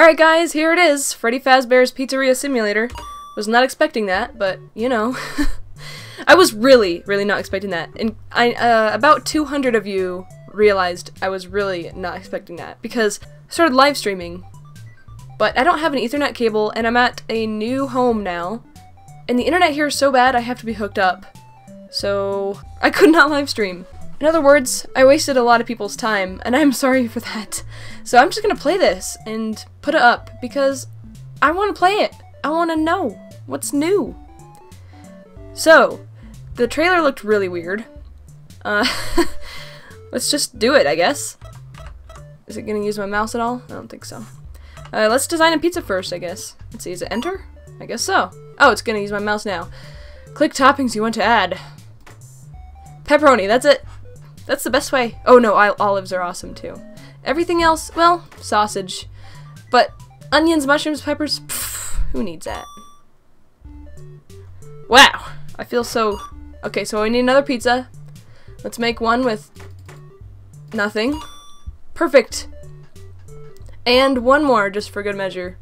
Alright guys, here it is, Freddy Fazbear's Pizzeria Simulator. Was not expecting that, but, you know. I was really, really not expecting that. And I, uh, about 200 of you realized I was really not expecting that, because I started live streaming. But I don't have an ethernet cable, and I'm at a new home now. And the internet here is so bad I have to be hooked up. So, I could not live stream. In other words, I wasted a lot of people's time, and I'm sorry for that. So I'm just gonna play this and put it up because I want to play it. I want to know what's new. So, the trailer looked really weird. Uh, let's just do it, I guess. Is it gonna use my mouse at all? I don't think so. Uh, let's design a pizza first, I guess. Let's see, is it enter? I guess so. Oh, it's gonna use my mouse now. Click toppings you want to add. Pepperoni, that's it. That's the best way. Oh no, olives are awesome too. Everything else, well, sausage. But onions, mushrooms, peppers, pff, who needs that? Wow, I feel so... Okay, so we need another pizza. Let's make one with nothing. Perfect. And one more, just for good measure.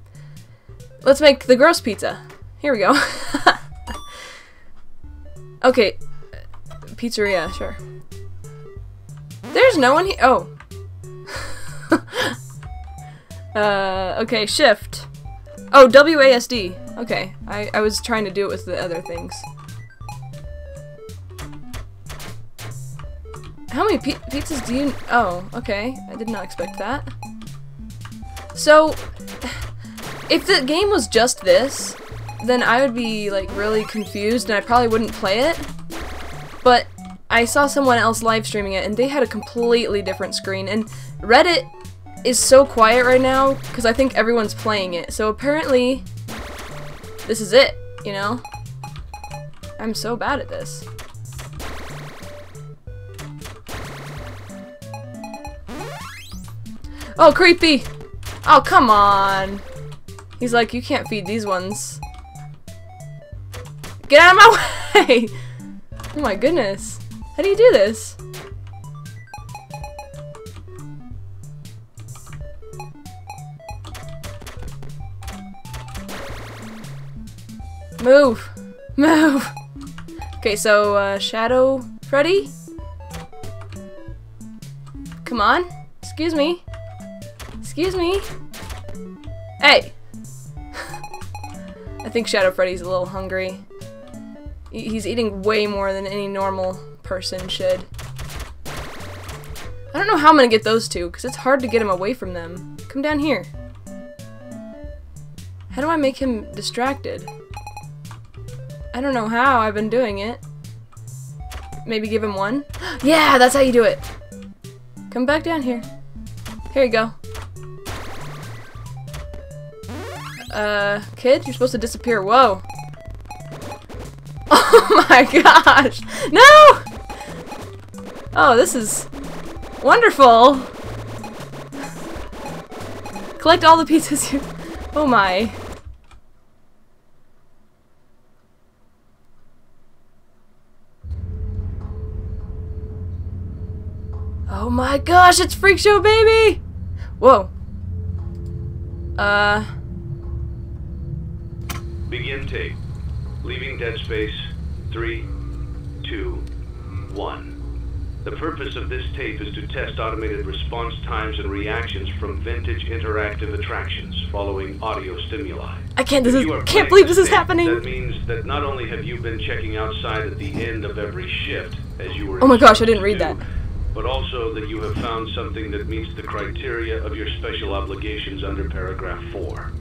Let's make the gross pizza. Here we go. okay, pizzeria, sure. There's no one here. Oh. uh, okay, shift. Oh, WASD. Okay, I, I was trying to do it with the other things. How many pi pizzas do you... Oh, okay. I did not expect that. So, if the game was just this, then I would be, like, really confused and I probably wouldn't play it. But I saw someone else live streaming it and they had a completely different screen and Reddit is so quiet right now because I think everyone's playing it. So apparently this is it, you know? I'm so bad at this. Oh, creepy! Oh, come on! He's like, you can't feed these ones. Get out of my way! Oh my goodness. How do you do this? Move! Move! Okay, so, uh, Shadow Freddy? Come on. Excuse me. Excuse me. Hey! I think Shadow Freddy's a little hungry. He's eating way more than any normal person should. I don't know how I'm gonna get those two, because it's hard to get him away from them. Come down here. How do I make him distracted? I don't know how I've been doing it. Maybe give him one? yeah, that's how you do it! Come back down here. Here you go. Uh, kid, you're supposed to disappear. Whoa. Oh my gosh! No! Oh, this is wonderful! Collect all the pieces you- Oh my. Oh my gosh, it's Freak Show Baby! Whoa. Uh... Begin tape. Leaving dead space. Three, two, one. The purpose of this tape is to test automated response times and reactions from vintage interactive attractions following audio stimuli. I can't this is can't believe this is happening. That means that not only have you been checking outside at the end of every shift as you were Oh my gosh, I didn't read that. But also that you have found something that meets the criteria of your special obligations under paragraph 4.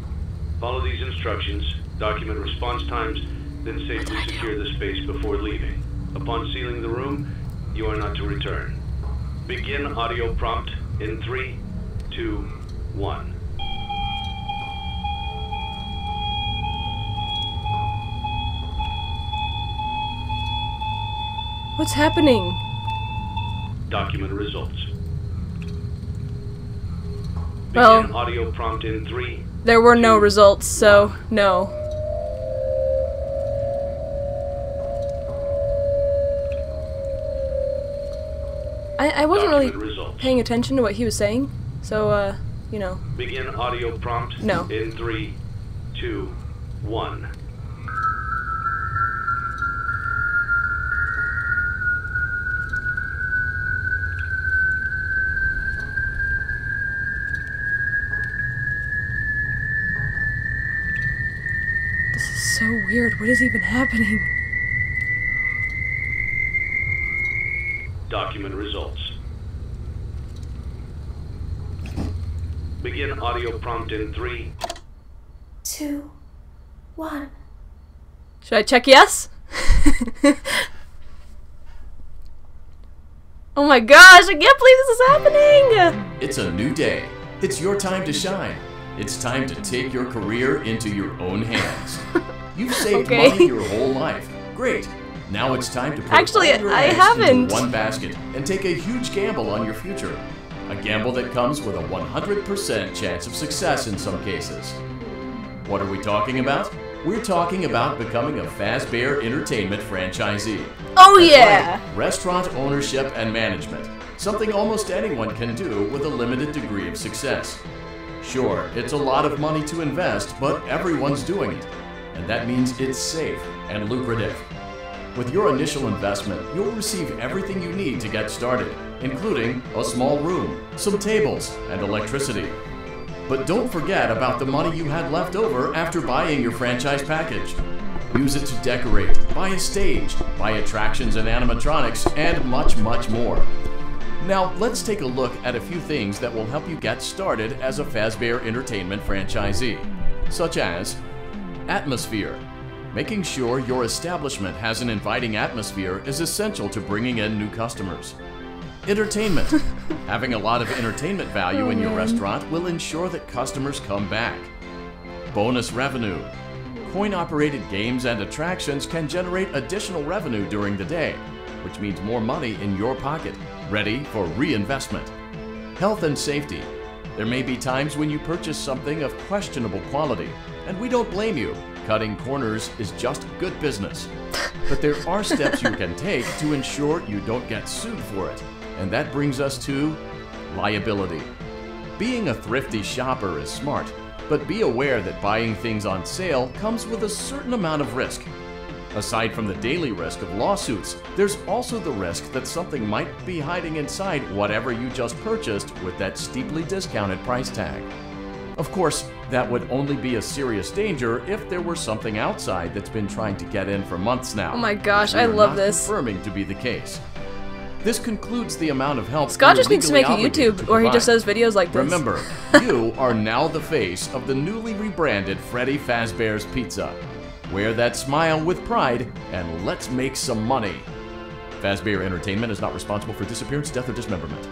Follow these instructions, document response times, then safely secure the space before leaving. Upon sealing the room, you are not to return. Begin audio prompt in three, two, one. What's happening? Document results. Begin well, audio prompt in three. There were no results, so no. I, I wasn't really paying attention to what he was saying, so, uh, you know. Begin audio prompt No. in three, two, one. This is so weird. What is even happening? Document results. Begin audio prompt in three, two, one. Should I check yes? oh my gosh, I can't believe this is happening! It's a new day. It's your time to shine. It's time to take your career into your own hands. You've saved Okay. money your whole life. Great. Now it's time to put Actually, all your I eggs haven't. into one basket and take a huge gamble on your future. A gamble that comes with a 100% chance of success in some cases. What are we talking about? We're talking about becoming a Fazbear Entertainment franchisee. Oh That's yeah! right, Restaurant ownership and management. Something almost anyone can do with a limited degree of success. Sure, it's a lot of money to invest, but everyone's doing it. And that means it's safe and lucrative. With your initial investment, you'll receive everything you need to get started, including a small room, some tables, and electricity. But don't forget about the money you had left over after buying your franchise package. Use it to decorate, buy a stage, buy attractions and animatronics, and much, much more. Now, let's take a look at a few things that will help you get started as a Fazbear Entertainment franchisee, such as atmosphere. Making sure your establishment has an inviting atmosphere is essential to bringing in new customers. Entertainment. Having a lot of entertainment value oh, in your restaurant will ensure that customers come back. Bonus revenue. Coin operated games and attractions can generate additional revenue during the day, which means more money in your pocket, ready for reinvestment. Health and safety. There may be times when you purchase something of questionable quality, and we don't blame you. Cutting corners is just good business. But there are steps you can take to ensure you don't get sued for it, and that brings us to liability. Being a thrifty shopper is smart, but be aware that buying things on sale comes with a certain amount of risk. Aside from the daily risk of lawsuits, there's also the risk that something might be hiding inside whatever you just purchased with that steeply discounted price tag. Of course, that would only be a serious danger if there were something outside that's been trying to get in for months now. Oh my gosh, I love not this. Confirming to be the case. This concludes the amount of help Scott just needs to make a YouTube to where he just does videos like this. Remember, you are now the face of the newly rebranded Freddy Fazbear's Pizza. Wear that smile with pride, and let's make some money. Fazbear Entertainment is not responsible for disappearance, death, or dismemberment.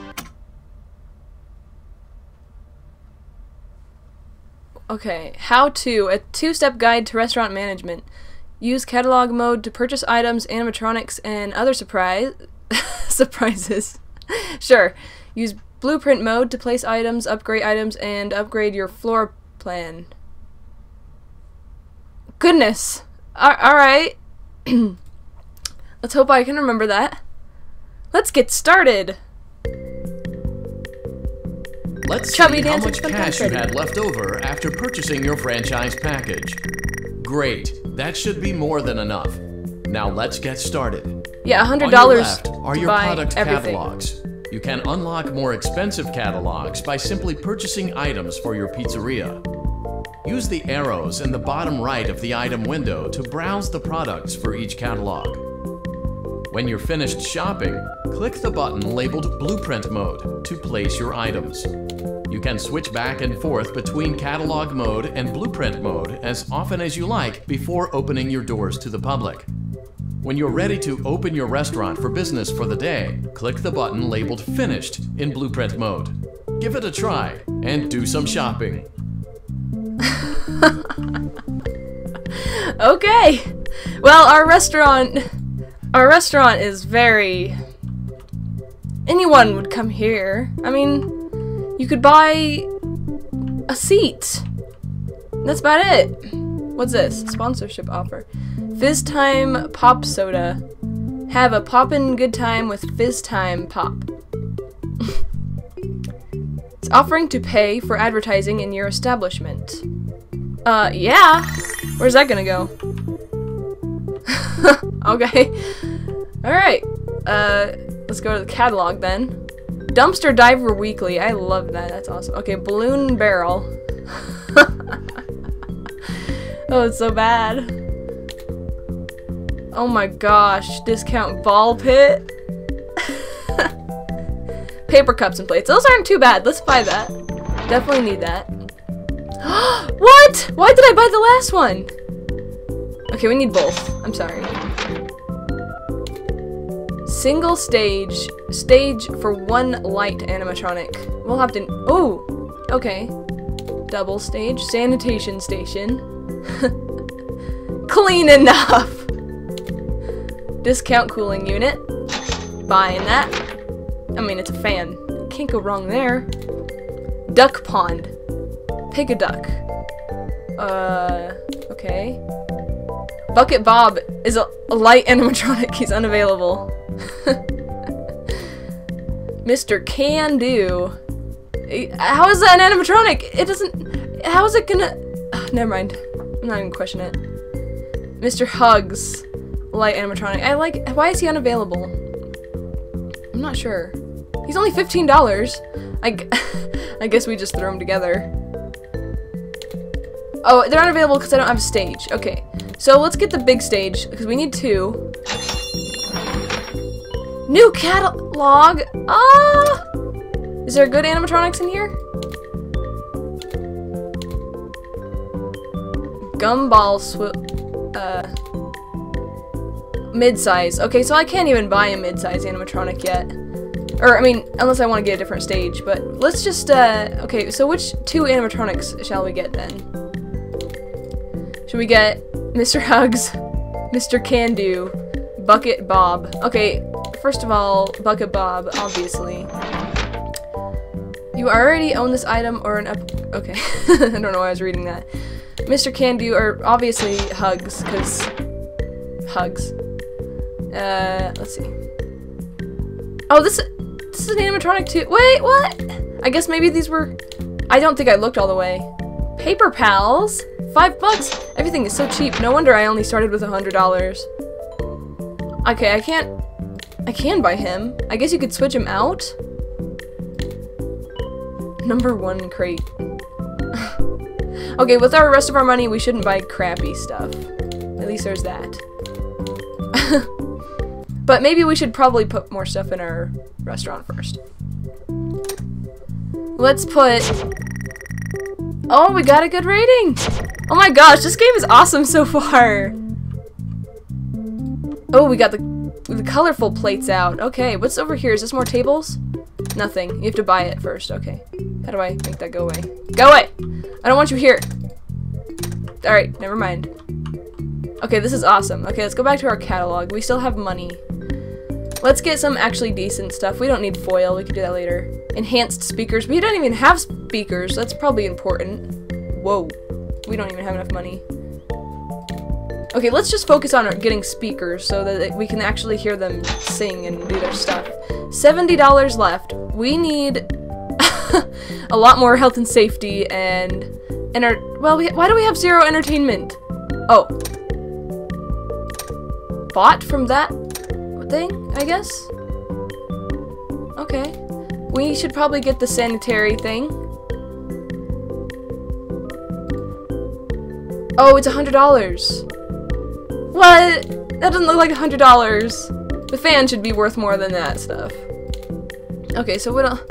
Okay, how to a two-step guide to restaurant management. Use catalog mode to purchase items, animatronics, and other surprise surprises. sure. Use blueprint mode to place items, upgrade items, and upgrade your floor plan. Goodness. All right. Let's hope I can remember that. Let's get started. Let's Chubby see how much cash you had left over after purchasing your franchise package. Great, that should be more than enough. Now let's get started. Yeah, On hundred your dollars left are your product everything. catalogs. You can unlock more expensive catalogs by simply purchasing items for your pizzeria. Use the arrows in the bottom right of the item window to browse the products for each catalog. When you're finished shopping, click the button labeled Blueprint Mode to place your items. You can switch back and forth between Catalog Mode and Blueprint Mode as often as you like before opening your doors to the public. When you're ready to open your restaurant for business for the day, click the button labeled Finished in Blueprint Mode. Give it a try and do some shopping. Okay. Well, our restaurant our restaurant is very anyone would come here. I mean, you could buy a seat. That's about it. What's this? Sponsorship offer. Fizz Time Pop Soda. Have a poppin' good time with Fizz Time Pop. It's offering to pay for advertising in your establishment. Uh, yeah. Where's that gonna go? okay. Alright. Uh, let's go to the catalog then. Dumpster Diver Weekly. I love that. That's awesome. Okay, Balloon Barrel. oh, it's so bad. Oh my gosh. Discount Ball Pit. Paper cups and plates. Those aren't too bad. Let's buy that. Definitely need that. what? Why did I buy the last one? Okay, we need both. I'm sorry. Single stage. Stage for one light animatronic. We'll have to... Oh! Okay. Double stage. Sanitation station. Clean enough! Discount cooling unit. Buying that. I mean, it's a fan. Can't go wrong there. Duck pond. Pick a duck. Uh, okay. Bucket Bob is a, a light animatronic. He's unavailable. Mr. Can Do. Eh, how is that an animatronic? It doesn't. How is it gonna. Oh, never mind. I'm not even questioning it. Mr. Hugs. Light animatronic. I like. Why is he unavailable? I'm not sure. He's only $15. I, I guess we just throw them together. Oh, they're unavailable because I don't have a stage. Okay. So let's get the big stage because we need two. New catalog! Ah! Is there good animatronics in here? Gumball sw- uh mid-size. Okay, so I can't even buy a mid-size animatronic yet. Or, I mean, unless I want to get a different stage, but let's just, uh, okay, so which two animatronics shall we get then? Should we get Mr. Hugs, Mr. Can Do, Bucket Bob? Okay, first of all, Bucket Bob, obviously. You already own this item or an up- okay, I don't know why I was reading that. Mr. Can Do, or obviously Hugs, because Hugs. Uh, let's see. Oh, this this is an animatronic too. Wait, what? I guess maybe these were. I don't think I looked all the way. Paper Pals, five bucks. Everything is so cheap. No wonder I only started with a hundred dollars. Okay, I can't. I can buy him. I guess you could switch him out. Number one crate. okay, with our rest of our money, we shouldn't buy crappy stuff. At least there's that. But maybe we should probably put more stuff in our restaurant first. Let's put... Oh, we got a good rating! Oh my gosh, this game is awesome so far! Oh, we got the, the colorful plates out. Okay, what's over here? Is this more tables? Nothing. You have to buy it first. Okay. How do I make that go away? Go away! I don't want you here! Alright, never mind. Okay, this is awesome. Okay, let's go back to our catalog. We still have money. Let's get some actually decent stuff. We don't need foil. We can do that later. Enhanced speakers. We don't even have speakers. That's probably important. Whoa. We don't even have enough money. Okay, let's just focus on getting speakers so that we can actually hear them sing and do their stuff. $70 left. We need a lot more health and safety and... Enter well, we, why do we have zero entertainment? Oh. Bought from that thing, I guess? Okay. We should probably get the sanitary thing. Oh, it's a hundred dollars. What? That doesn't look like a hundred dollars. The fan should be worth more than that stuff. Okay, so what?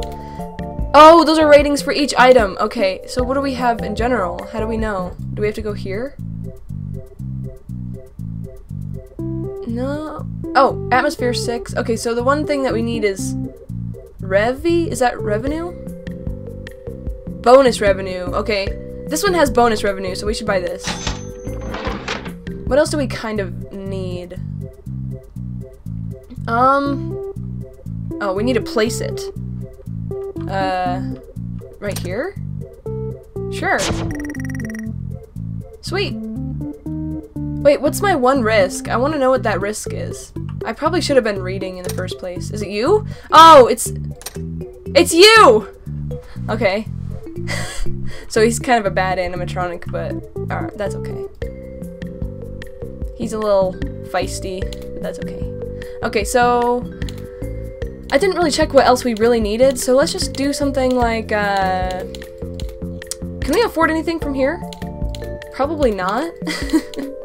Oh, those are ratings for each item. Okay, so what do we have in general? How do we know? Do we have to go here? No. Oh, atmosphere 6. Okay, so the one thing that we need is Revi? Is that revenue? Bonus revenue. Okay. This one has bonus revenue, so we should buy this. What else do we kind of need? Um. Oh, we need to place it. Uh, right here? Sure. Sweet. Wait, what's my one risk? I want to know what that risk is. I probably should have been reading in the first place. Is it you? Oh, it's... It's you! Okay. so he's kind of a bad animatronic, but alright, that's okay. He's a little feisty, but that's okay. Okay, so I didn't really check what else we really needed, so let's just do something like, uh... Can we afford anything from here? Probably not.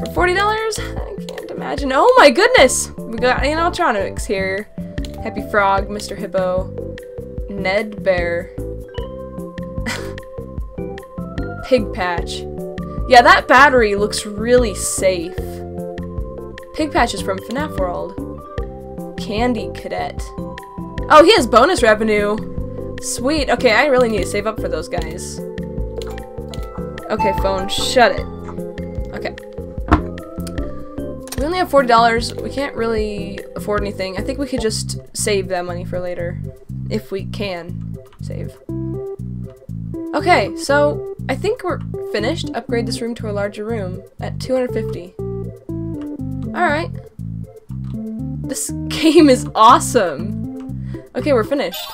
For $40? I can't imagine. Oh my goodness! We got animatronics here. Happy Frog, Mr. Hippo, Ned Bear, Pig Patch. Yeah, that battery looks really safe. Pig Patch is from FNAF World. Candy Cadet. Oh, he has bonus revenue. Sweet. Okay, I really need to save up for those guys. Okay, phone, shut it. We only have $40. We can't really afford anything. I think we could just save that money for later. If we can save. Okay, so I think we're finished. Upgrade this room to a larger room at 250. Alright. This game is awesome. Okay, we're finished.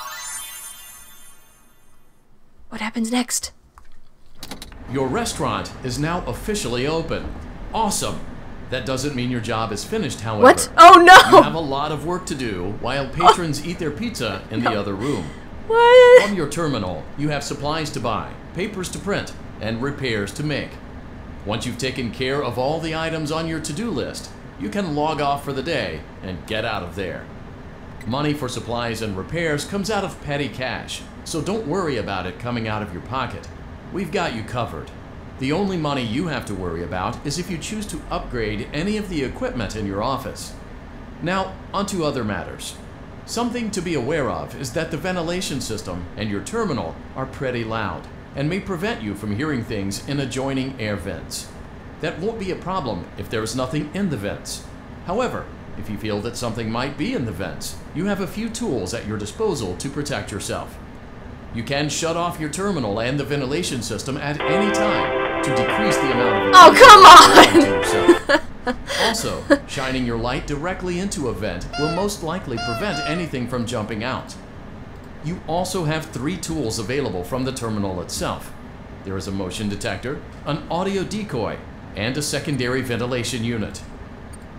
What happens next? Your restaurant is now officially open. Awesome! That doesn't mean your job is finished, however. What? Oh no! You have a lot of work to do while patrons eat their pizza in the other room. What? From your terminal, you have supplies to buy, papers to print, and repairs to make. Once you've taken care of all the items on your to-do list, you can log off for the day and get out of there. Money for supplies and repairs comes out of petty cash, so don't worry about it coming out of your pocket. We've got you covered. The only money you have to worry about is if you choose to upgrade any of the equipment in your office. Now, onto other matters. Something to be aware of is that the ventilation system and your terminal are pretty loud and may prevent you from hearing things in adjoining air vents. That won't be a problem if there is nothing in the vents. However, if you feel that something might be in the vents, you have a few tools at your disposal to protect yourself. You can shut off your terminal and the ventilation system at any time to decrease the amount of Oh, come on! Also, shining your light directly into a vent will most likely prevent anything from jumping out. You also have three tools available from the terminal itself. There is a motion detector, an audio decoy, and a secondary ventilation unit.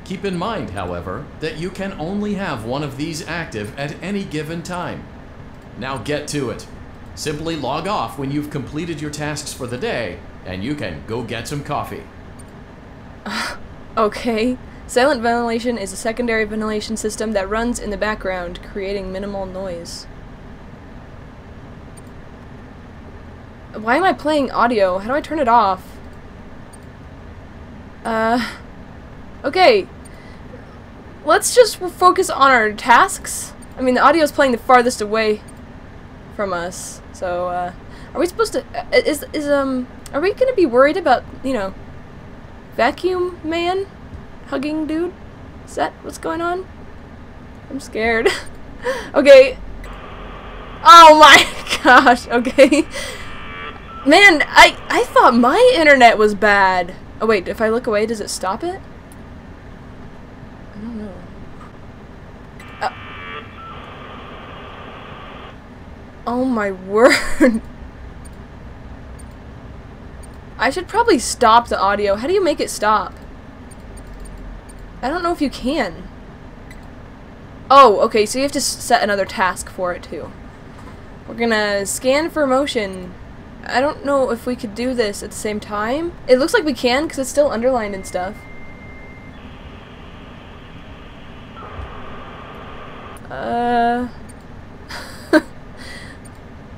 Keep in mind, however, that you can only have one of these active at any given time. Now get to it. Simply log off when you've completed your tasks for the day, and you can go get some coffee. Okay. Silent ventilation is a secondary ventilation system that runs in the background, creating minimal noise. Why am I playing audio? How do I turn it off? Uh. Okay. Let's just focus on our tasks. I mean, the audio is playing the farthest away from us. So, uh, are we supposed to? uh, Is is um? Are we gonna be worried about you know? Vacuum man? Hugging dude? Is that what's going on? I'm scared. okay. Oh my gosh, okay. Man, I I thought my internet was bad. Oh wait, if I look away, does it stop it? I don't know. Uh, oh my word. I should probably stop the audio. How do you make it stop? I don't know if you can. Oh, okay, so you have to set another task for it too. We're gonna scan for motion. I don't know if we could do this at the same time. It looks like we can because it's still underlined and stuff. Uh.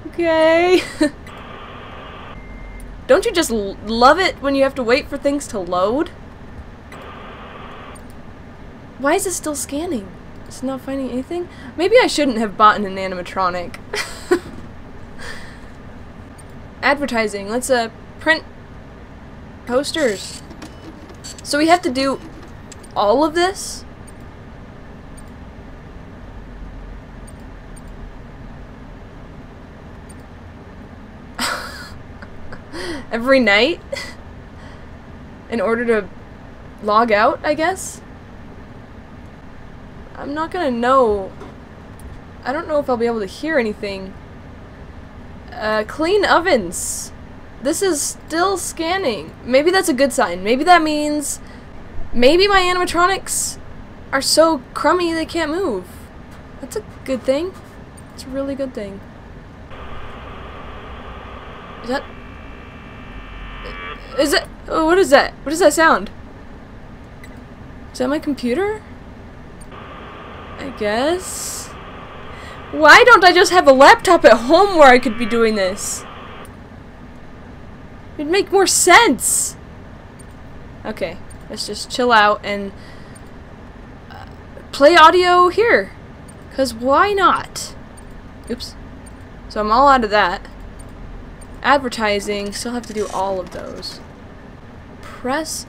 okay. Don't you just love it when you have to wait for things to load? Why is it still scanning? It's not finding anything? Maybe I shouldn't have bought an animatronic. Advertising. Let's uh print posters. So we have to do all of this? Every night? In order to log out, I guess? I'm not gonna know. I don't know if I'll be able to hear anything Uh, clean ovens. This is still scanning. Maybe that's a good sign. Maybe that means maybe my animatronics are so crummy they can't move. That's a good thing. It's a really good thing. Is that is it? Oh, what is that? What is that sound? Is that my computer? I guess. Why don't I just have a laptop at home where I could be doing this? It'd make more sense. Okay, let's just chill out and uh, play audio here. Because why not? Oops. So I'm all out of that. Advertising, still have to do all of those. Press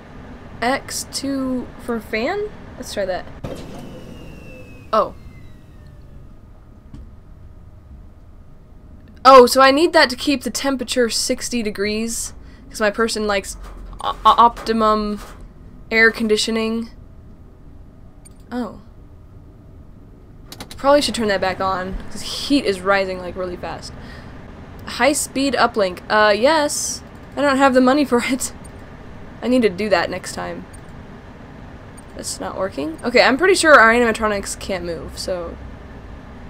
X to for fan? Let's try that. Oh. Oh, so I need that to keep the temperature 60 degrees because my person likes optimum air conditioning. Oh. Probably should turn that back on because heat is rising like really fast. High speed uplink. Uh, yes. I don't have the money for it. I need to do that next time. That's not working? Okay, I'm pretty sure our animatronics can't move, so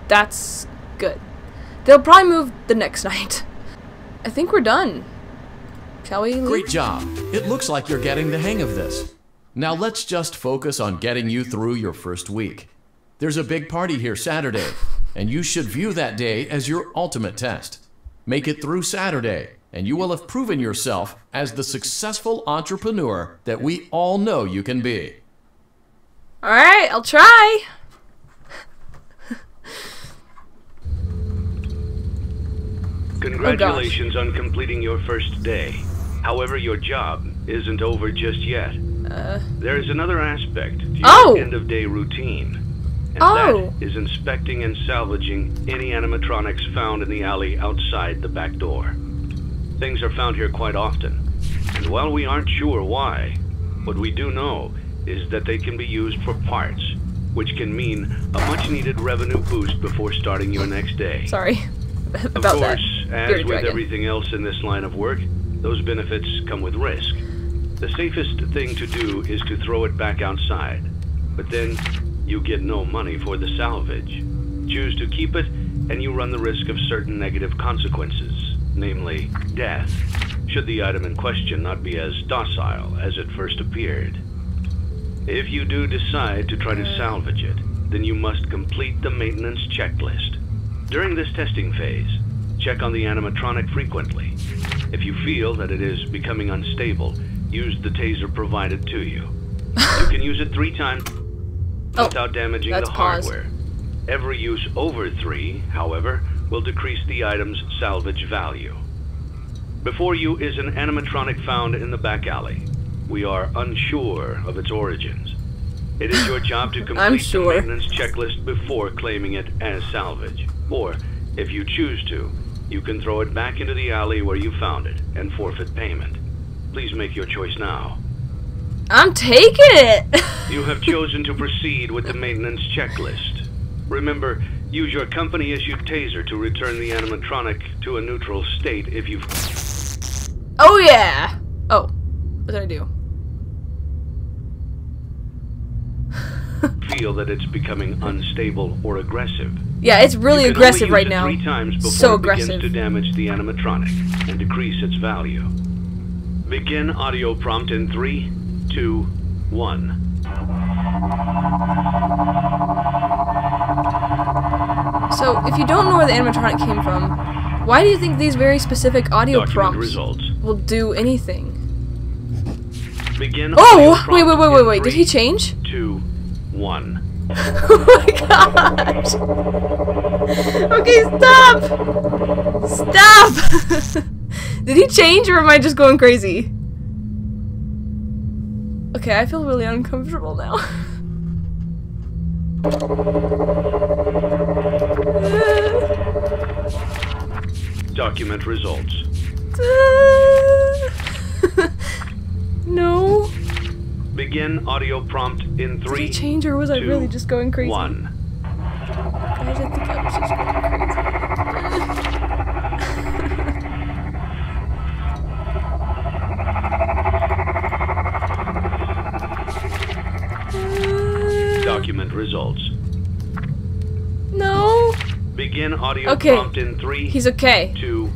that's good. They'll probably move the next night. I think we're done. Shall we? Leave? Great job. It looks like you're getting the hang of this. Now let's just focus on getting you through your first week. There's a big party here Saturday, and you should view that day as your ultimate test. Make it through Saturday, and you will have proven yourself as the successful entrepreneur that we all know you can be. Alright, I'll try. Congratulations oh on completing your first day. However, your job isn't over just yet. Uh, there is another aspect to your oh. end of day routine. And oh. that is inspecting and salvaging any animatronics found in the alley outside the back door. Things are found here quite often. And while we aren't sure why, what we do know is that they can be used for parts, which can mean a much needed revenue boost before starting your next day. Sorry about of course, that. as with everything else in this line of work, those benefits come with risk. The safest thing to do is to throw it back outside, but then you get no money for the salvage. Choose to keep it, and you run the risk of certain negative consequences, namely death, should the item in question not be as docile as it first appeared. If you do decide to try to salvage it, then you must complete the maintenance checklist. During this testing phase, check on the animatronic frequently. If you feel that it is becoming unstable, use the taser provided to you. you can use it three times oh, without damaging the hardware. Every use over three, however, will decrease the item's salvage value. Before you is an animatronic found in the back alley. We are unsure of its origins. It is your job to complete sure. the maintenance checklist before claiming it as salvage. Or, if you choose to, you can throw it back into the alley where you found it and forfeit payment. Please make your choice now. I'm taking it! you have chosen to proceed with the maintenance checklist. Remember, use your company-issued taser to return the animatronic to a neutral state if you... Oh yeah! Oh, what did I do? feel that it's becoming unstable or aggressive. Yeah, it's really aggressive right now. Three times before so it aggressive. begins to damage the animatronic and decrease its value. Begin audio prompt in three, two, one. You don't know where the animatronic came from, why do you think these very specific audio Document prompts results. will do anything? Begin oh, wait, wait, wait, wait, wait. Did he change? Two, one. oh my gosh. Okay, stop. Stop. Did he change or am I just going crazy? Okay, I feel really uncomfortable now. Document results. no. Begin audio prompt in three. Did he change or was two, I really just going crazy? One. I think I was just going audio Okay. prompt in three, He's okay. two,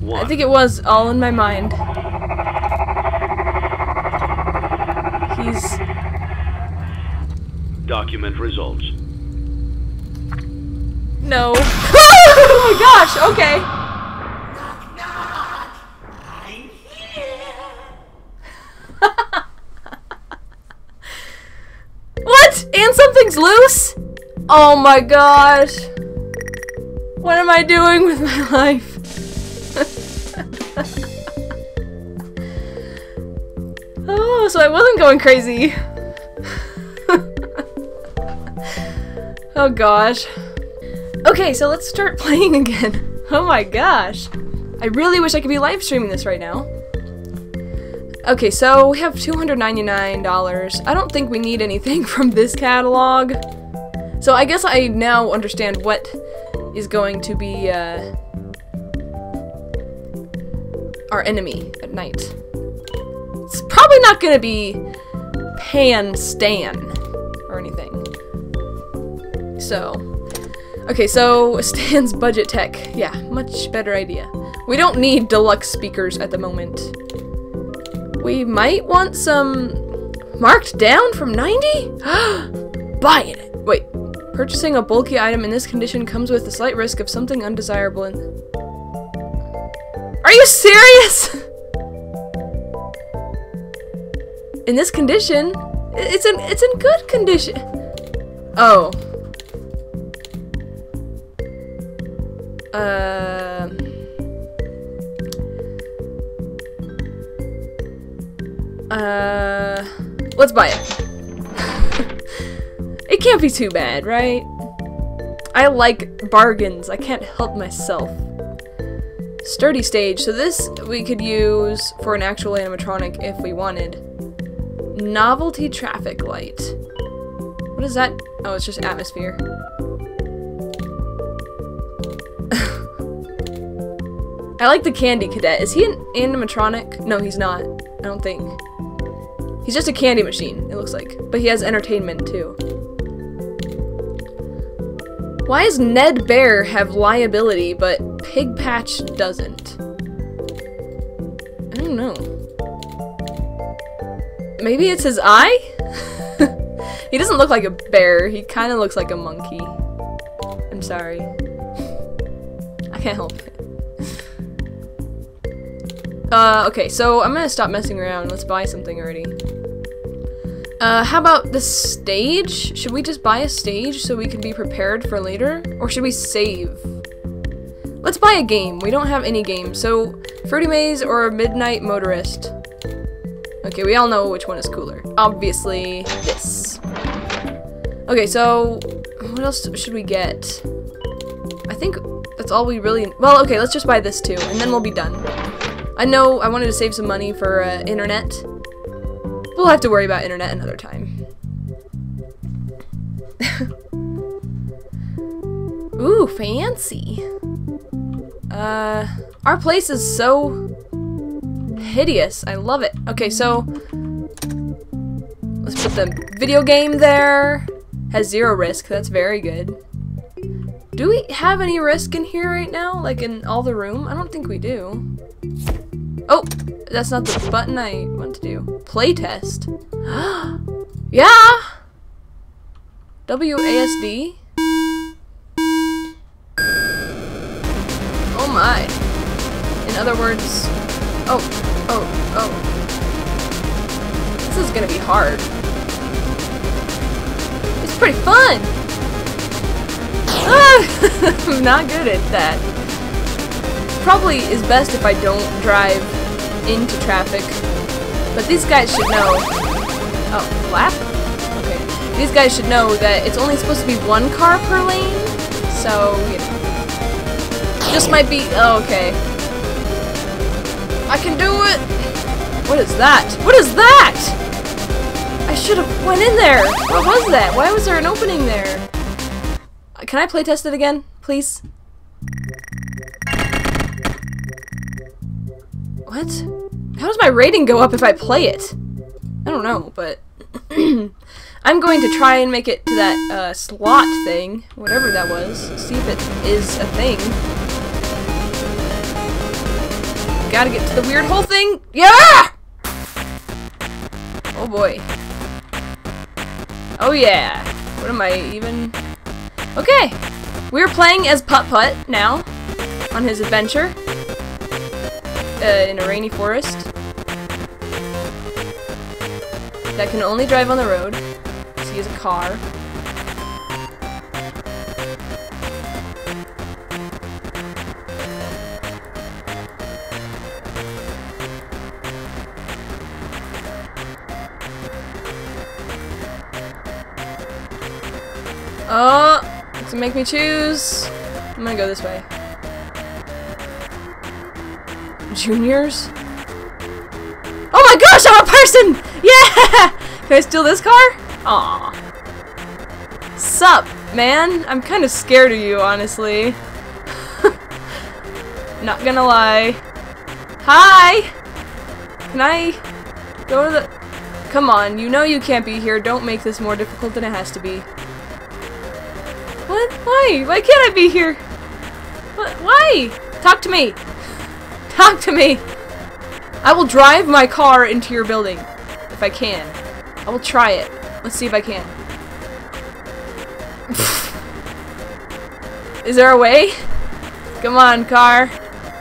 one. I think it was all in my mind. He's Document results. no. oh my gosh. Okay. what? And something's loose? Oh my gosh. What am I doing with my life? oh, so I wasn't going crazy. oh gosh. Okay, so let's start playing again. Oh my gosh. I really wish I could be live streaming this right now. Okay, so we have $299. I don't think we need anything from this catalog. So I guess I now understand what is going to be uh, our enemy at night. It's probably not going to be Pan Stan or anything. So, okay, so Stan's budget tech. Yeah, much better idea. We don't need deluxe speakers at the moment. We might want some marked down from 90? Buy it! Wait, purchasing a bulky item in this condition comes with a slight risk of something undesirable in. Are you serious? in this condition? It's in it's in good condition. Oh. Uh Uh let's buy it. It can't be too bad, right? I like bargains. I can't help myself. Sturdy stage. So this we could use for an actual animatronic if we wanted. Novelty traffic light. What is that? Oh, it's just atmosphere. I like the candy cadet. Is he an animatronic? No, he's not. I don't think. He's just a candy machine, it looks like. But he has entertainment too. Why does Ned Bear have liability, but Pig Patch doesn't? I don't know. Maybe it's his eye? he doesn't look like a bear. He kind of looks like a monkey. I'm sorry. I can't help it. Uh, okay, so I'm gonna stop messing around. Let's buy something already. Uh, how about the stage? Should we just buy a stage so we can be prepared for later? Or should we save? Let's buy a game. We don't have any games. So, Fruity Maze or Midnight Motorist? Okay, we all know which one is cooler. Obviously, this. Okay, so what else should we get? I think that's all we really. Well, okay, let's just buy this too, and then we'll be done. I know I wanted to save some money for uh, internet. We'll have to worry about internet another time. Ooh, fancy. Uh, our place is so hideous. I love it. Okay, so let's put the video game there. Has zero risk. That's very good. Do we have any risk in here right now? Like in all the room? I don't think we do. Oh, that's not the button I want to do. Playtest. yeah. WASD. Oh my. In other words, oh, oh, oh. This is gonna be hard. It's pretty fun. Ah, I'm not good at that. Probably is best if I don't drive into traffic. But these guys should know. Oh, lap? Okay. These guys should know that it's only supposed to be one car per lane. So, you know. Just might be. Oh, okay. I can do it! What is that? What is that? I should have went in there. What was that? Why was there an opening there? Can I playtest it again, please? What? How does my rating go up if I play it? I don't know, but I'm going to try and make it to that uh, slot thing, whatever that was. See if it is a thing. Gotta get to the weird hole thing. Yeah! Oh boy. Oh yeah. What am I even? Okay. We're playing as Putt Putt now on his adventure uh, in a rainy forest that can only drive on the road. So he has a car. Oh, it's gonna make me choose. I'm gonna go this way. Juniors? Oh my gosh, I'm a person! Yeah! Can I steal this car? Aw. Sup, man? I'm kind of scared of you, honestly. Not gonna lie. Hi! Can I go to the... Come on, you know you can't be here. Don't make this more difficult than it has to be. What? Why? Why can't I be here? What? Why? Talk to me. Talk to me. I will drive my car into your building. If I can. I will try it. Let's see if I can. Is there a way? Come on, car.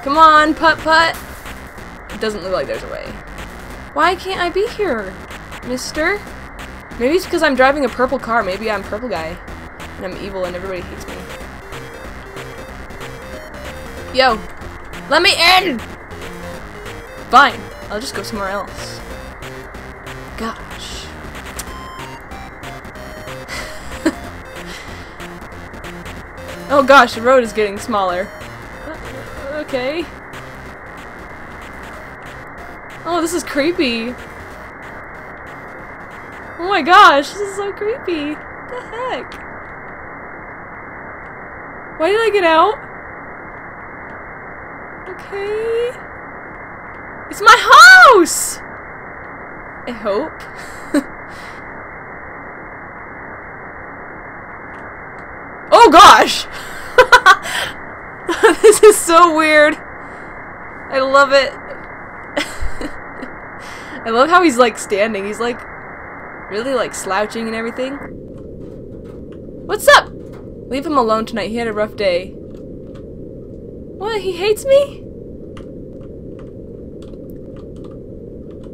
Come on, putt putt. It doesn't look like there's a way. Why can't I be here, mister? Maybe it's because I'm driving a purple car. Maybe I'm purple guy. And I'm evil and everybody hates me. Yo, let me in! Fine, I'll just go somewhere else. Gosh. oh gosh, the road is getting smaller. Uh, okay. Oh, this is creepy. Oh my gosh, this is so creepy. What the heck? Why did I get out? Okay. It's my house! I hope. oh gosh! this is so weird. I love it. I love how he's like standing. He's like really like slouching and everything. What's up? Leave him alone tonight. He had a rough day. What? He hates me?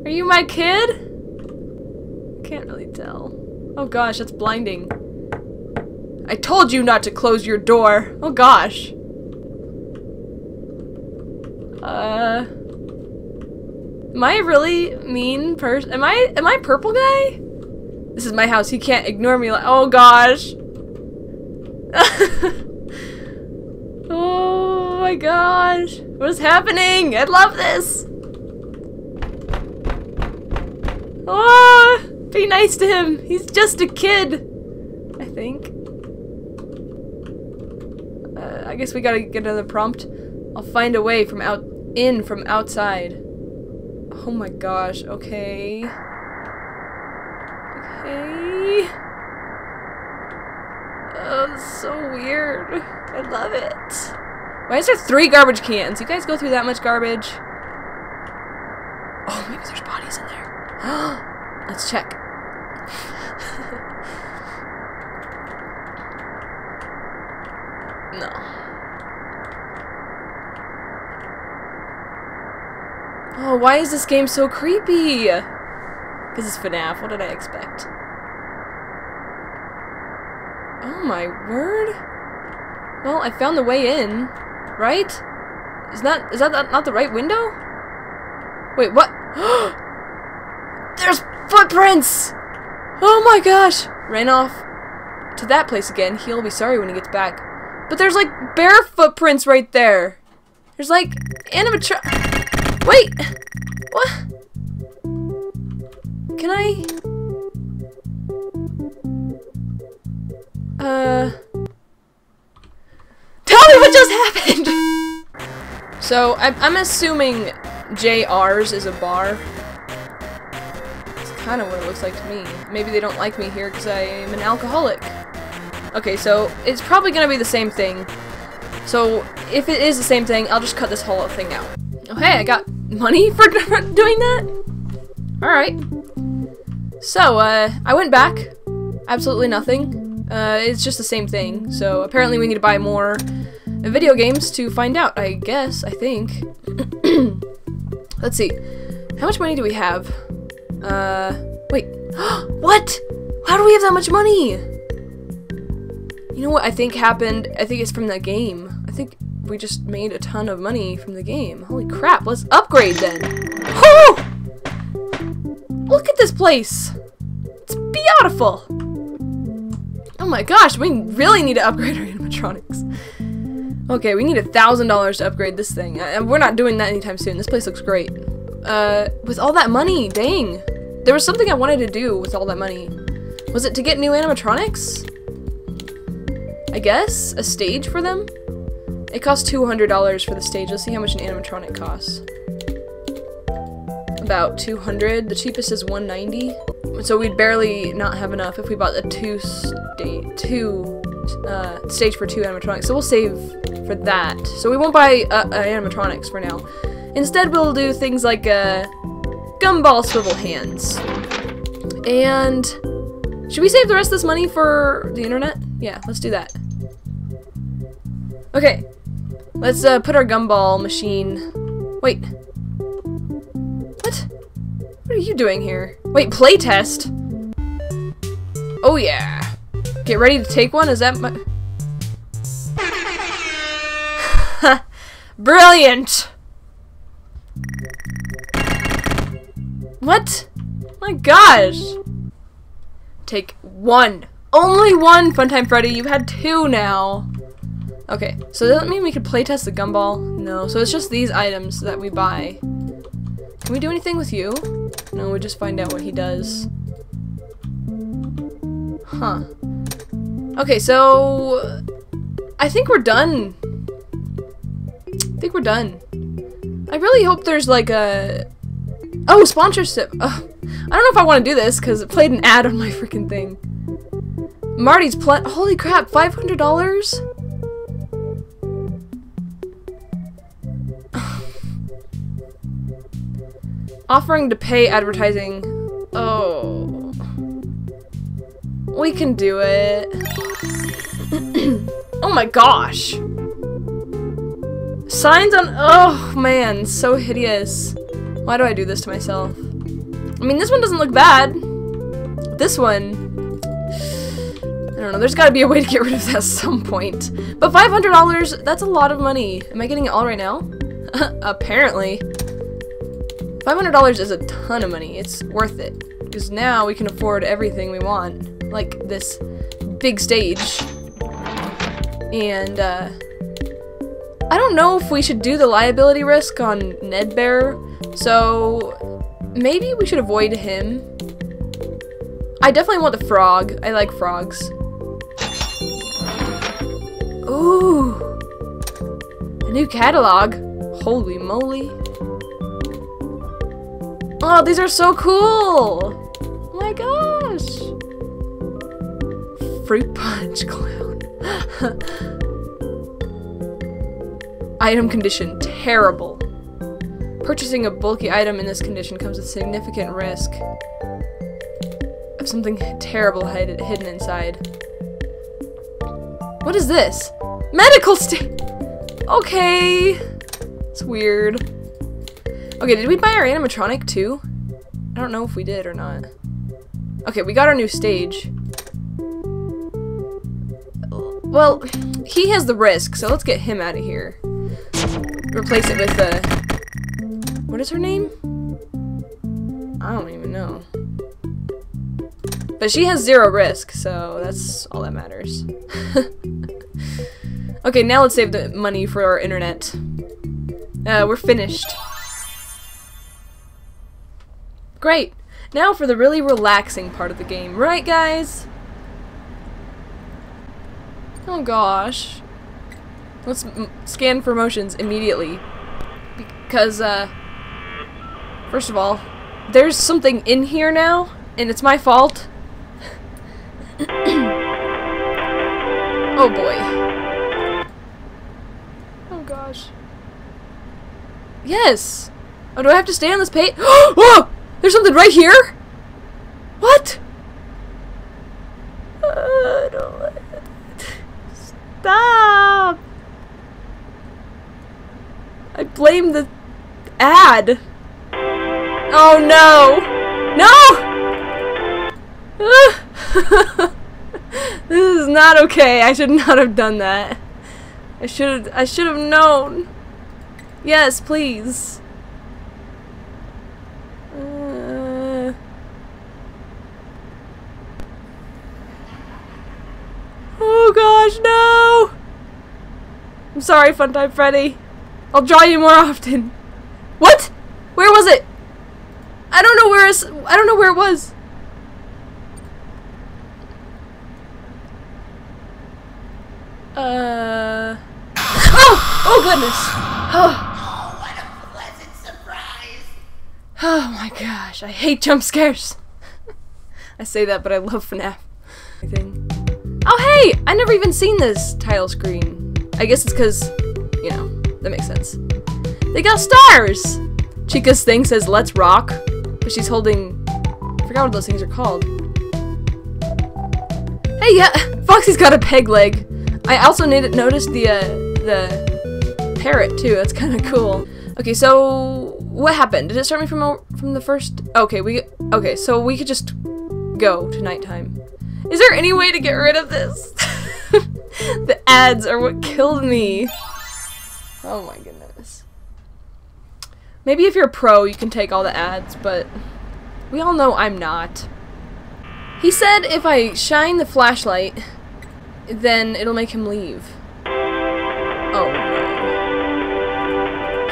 Are you my kid? Can't really tell. Oh gosh, that's blinding. I told you not to close your door. Oh gosh. Uh Am I a really mean person? Am I am I purple guy? This is my house. He can't ignore me like Oh gosh. oh my gosh. What is happening? I love this. Oh, be nice to him. He's just a kid. I think. Uh, I guess we gotta get another prompt. I'll find a way from out in from outside. Oh my gosh. Okay. Okay. Oh, so weird. I love it. Why is there three garbage cans? You guys go through that much garbage? Oh, maybe there's bodies in there. Let's check. no. Oh, why is this game so creepy? Because it's FNAF. What did I expect? Oh my word. Well, I found the way in, right? Is that is that not the right window? Wait, what? Oh, Footprints! Oh my gosh! Ran off to that place again. He'll be sorry when he gets back. But there's like bear footprints right there. There's like animatron. Wait! What? Can I? Uh. Tell me what just happened! So, I'm, I'm assuming JR's is a bar. Kind of what it looks like to me. Maybe they don't like me here because I am an alcoholic. Okay, so it's probably going to be the same thing. So if it is the same thing, I'll just cut this whole thing out. Oh, hey, I got money for doing that? Alright. So, uh, I went back. Absolutely nothing. Uh, it's just the same thing. So apparently we need to buy more video games to find out, I guess, I think. Let's see. How much money do we have? Uh, wait. what? How do we have that much money? You know what I think happened? I think it's from the game. I think we just made a ton of money from the game. Holy crap, let's upgrade then. Woo! Look at this place. It's beautiful. Oh my gosh, we really need to upgrade our animatronics. Okay, we need a thousand dollars to upgrade this thing. Uh, we're not doing that anytime soon. This place looks great. Uh, with all that money, dang. There was something I wanted to do with all that money. Was it to get new animatronics? I guess? A stage for them? It costs $200 for the stage. Let's see how much an animatronic costs. About 200. The cheapest is 190. So we'd barely not have enough if we bought the two state two uh, stage for two animatronics. So we'll save for that. So we won't buy uh, uh, animatronics for now. Instead, we'll do things like uh, gumball swivel hands. And should we save the rest of this money for the internet? Yeah, let's do that. Okay, let's uh, put our gumball machine. Wait. What? What are you doing here? Wait, playtest? Oh yeah. Get ready to take one? Is that my... Brilliant! What? My gosh! Take one. Only one, Funtime Freddy. You've had two now. Okay, so does that mean we could playtest the gumball? No, so it's just these items that we buy. Can we do anything with you? No, we just find out what he does. Huh. Okay, so... I think we're done. I think we're done. I really hope there's like a... Oh, sponsorship. Ugh. I don't know if I want to do this because it played an ad on my freaking thing. Marty's pl- Holy crap, $500? Offering to pay advertising. Oh. We can do it. oh my gosh. Signs on- oh man, so hideous. Why do I do this to myself? I mean, this one doesn't look bad. This one, I don't know, there's gotta be a way to get rid of that at some point. But $500, that's a lot of money. Am I getting it all right now? Apparently. $500 is a ton of money. It's worth it. Because now we can afford everything we want. Like this big stage. And, uh... I don't know if we should do the liability risk on Nedd Bear. So, maybe we should avoid him. I definitely want the frog. I like frogs. Ooh! A new catalog. Holy moly. Oh, these are so cool! Oh my gosh! Fruit punch clown. Item condition, terrible. Purchasing a bulky item in this condition comes with significant risk of something terrible hid hidden inside. What is this? Medical state! Okay. It's weird. Okay, did we buy our animatronic too? I don't know if we did or not. Okay, we got our new stage. Well, he has the risk, so let's get him out of here. Replace it with the... What is her name? I don't even know. But she has zero risk, so that's all that matters. okay, now let's save the money for our internet. Uh, we're finished. Great. Now for the really relaxing part of the game, right guys? Oh gosh. Let's scan for motions immediately. Because, uh, first of all, there's something in here now and it's my fault. oh boy. Oh gosh. Yes! Oh, do I have to stay on this page? Whoa! There's something right here? What? Uh, Stop! I blame the ad. Oh no! No! this is not okay. I should not have done that. I should I should have known. Yes, please. Uh, oh gosh, no! I'm sorry, Funtime Freddy. I'll draw you more often. What? Where was it? I don't know where it's, I don't know where it was. Uh. Oh! Oh goodness! Oh. Oh, what a pleasant surprise! Oh my gosh, I hate jump scares. I say that, but I love FNAF. Oh hey! I never even seen this title screen. I guess it's because, you know, that makes sense. They got stars! Chica's thing says let's rock, but she's holding, I forgot what those things are called. Hey, yeah, Foxy's got a peg leg. I also noticed the, uh, the parrot too, that's kind of cool. Okay, so what happened? Did it start me from from the first? Okay, we okay, so we could just go to nighttime. Is there any way to get rid of this? the ads are what killed me. Oh my goodness. Maybe if you're a pro, you can take all the ads, but we all know I'm not. He said if I shine the flashlight, then it'll make him leave. Oh no.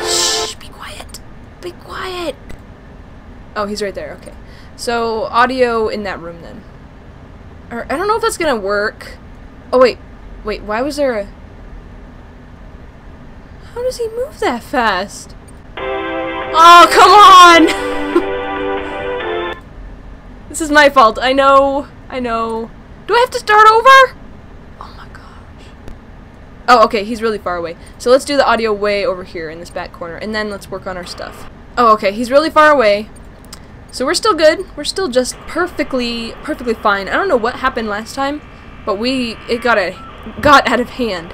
Shh, be quiet. Be quiet. Oh, he's right there. Okay. So, audio in that room then. Or, I don't know if that's gonna work. Oh, wait. Wait, why was there a... How does he move that fast? Oh, come on! this is my fault. I know. I know. Do I have to start over? Oh my gosh. Oh, okay. He's really far away. So let's do the audio way over here in this back corner. And then let's work on our stuff. Oh, okay. He's really far away. So we're still good. We're still just perfectly, perfectly fine. I don't know what happened last time, but we, it got a, got out of hand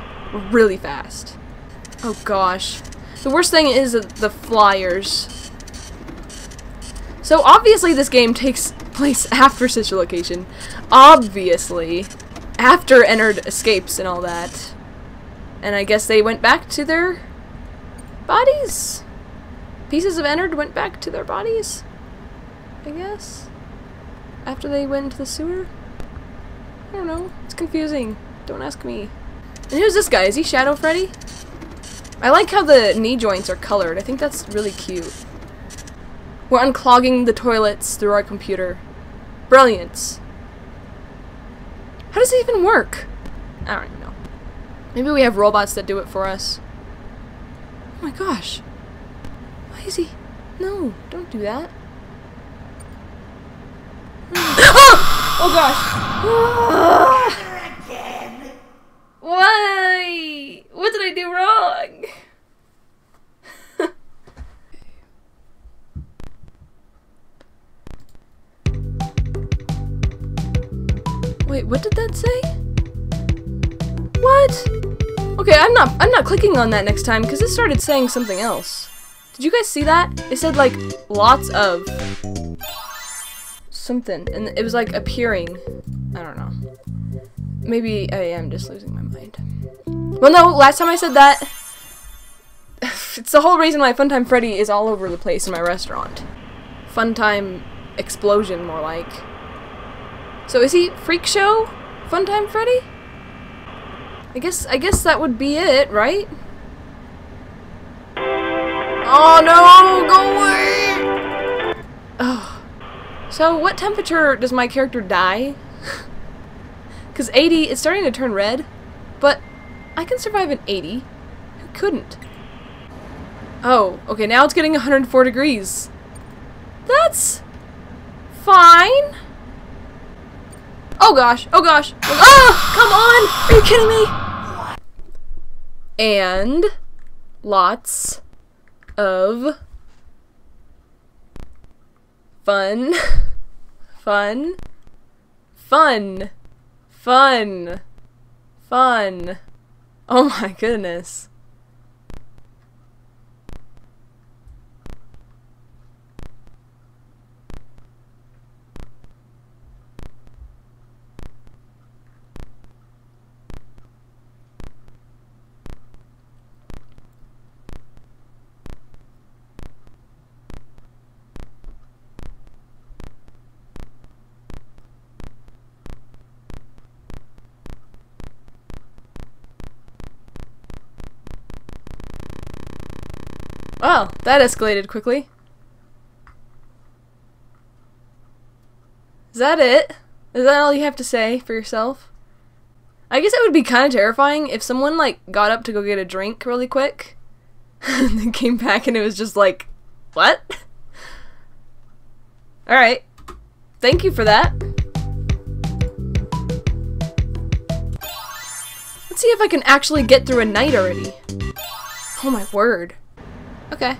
really fast. Oh gosh. The worst thing is the flyers. So obviously this game takes place after Sister Location. Obviously. After Ennard escapes and all that. And I guess they went back to their bodies? Pieces of Ennard went back to their bodies? I guess? After they went into the sewer? I don't know. It's confusing. Don't ask me. And who's this guy? Is he Shadow Freddy? I like how the knee joints are colored. I think that's really cute. We're unclogging the toilets through our computer. Brilliant. How does it even work? I don't even know. Maybe we have robots that do it for us. Oh my gosh. Why is he... No, don't do that. oh gosh. Why? What did I do wrong? Wait, what did that say? What? Okay, I'm not I'm not clicking on that next time because it started saying something else. Did you guys see that? It said like lots of something and it was like appearing. I don't know. Maybe I am just losing my mind. Well, no, last time I said that, it's the whole reason why Funtime Freddy is all over the place in my restaurant. Funtime explosion, more like. So is he Freak Show? Funtime Freddy? I guess, I guess that would be it, right? Oh no, go away! Oh. So what temperature does my character die? Because 80 is starting to turn red, but I can survive an 80. Who couldn't? Oh, okay, now it's getting 104 degrees. That's fine. Oh gosh, oh gosh. Oh, come on! Are you kidding me? And lots of fun, fun, fun, fun, fun. Oh my goodness. Wow, that escalated quickly. Is that it? Is that all you have to say for yourself? I guess it would be kind of terrifying if someone like got up to go get a drink really quick and then came back and it was just like, what? Alright. Thank you for that. Let's see if I can actually get through a night already. Oh my word. Okay.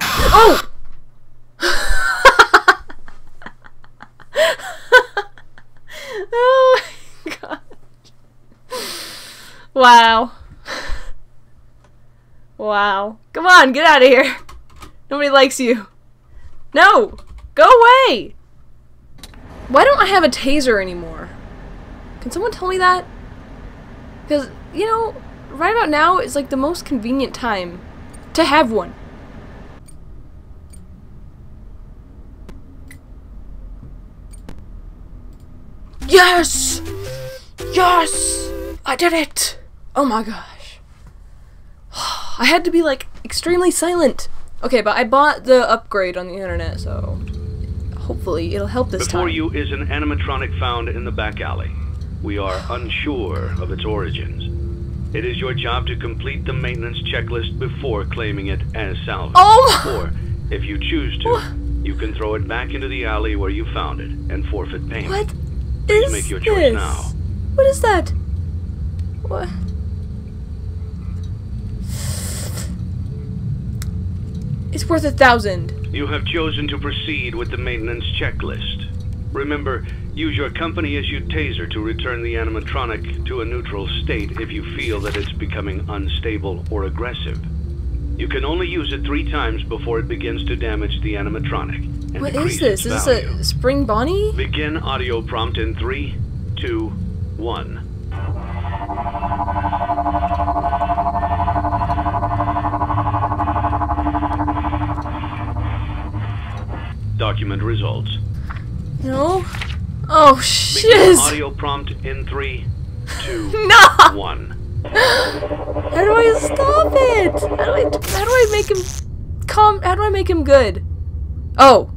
Oh! oh my god. Wow. Wow. Come on, get out of here. Nobody likes you. No! Go away! Why don't I have a taser anymore? Can someone tell me that? Because, you know, right about now is like the most convenient time to have one. Yes! Yes! I did it! Oh my gosh. I had to be like extremely silent. Okay, but I bought the upgrade on the internet, so hopefully it'll help this Before time. you is an animatronic found in the back alley. We are unsure of its origins. It is your job to complete the maintenance checklist before claiming it as salvage. Oh! Or, if you choose to, you can throw it back into the alley where you found it and forfeit payment. What Please is make your this? choice now. What is that? What? It's worth a thousand. You have chosen to proceed with the maintenance checklist. Remember, use your company-issued taser to return the animatronic to a neutral state if you feel that it's becoming unstable or aggressive. You can only use it three times before it begins to damage the animatronic. And What is this? Is this a spring Bonnie? Begin audio prompt in three, two, one. Document results. No. Oh shiz! audio prompt in three, two, No! one. How do I stop it? How do I? How do I make him calm? How do I make him good? Oh,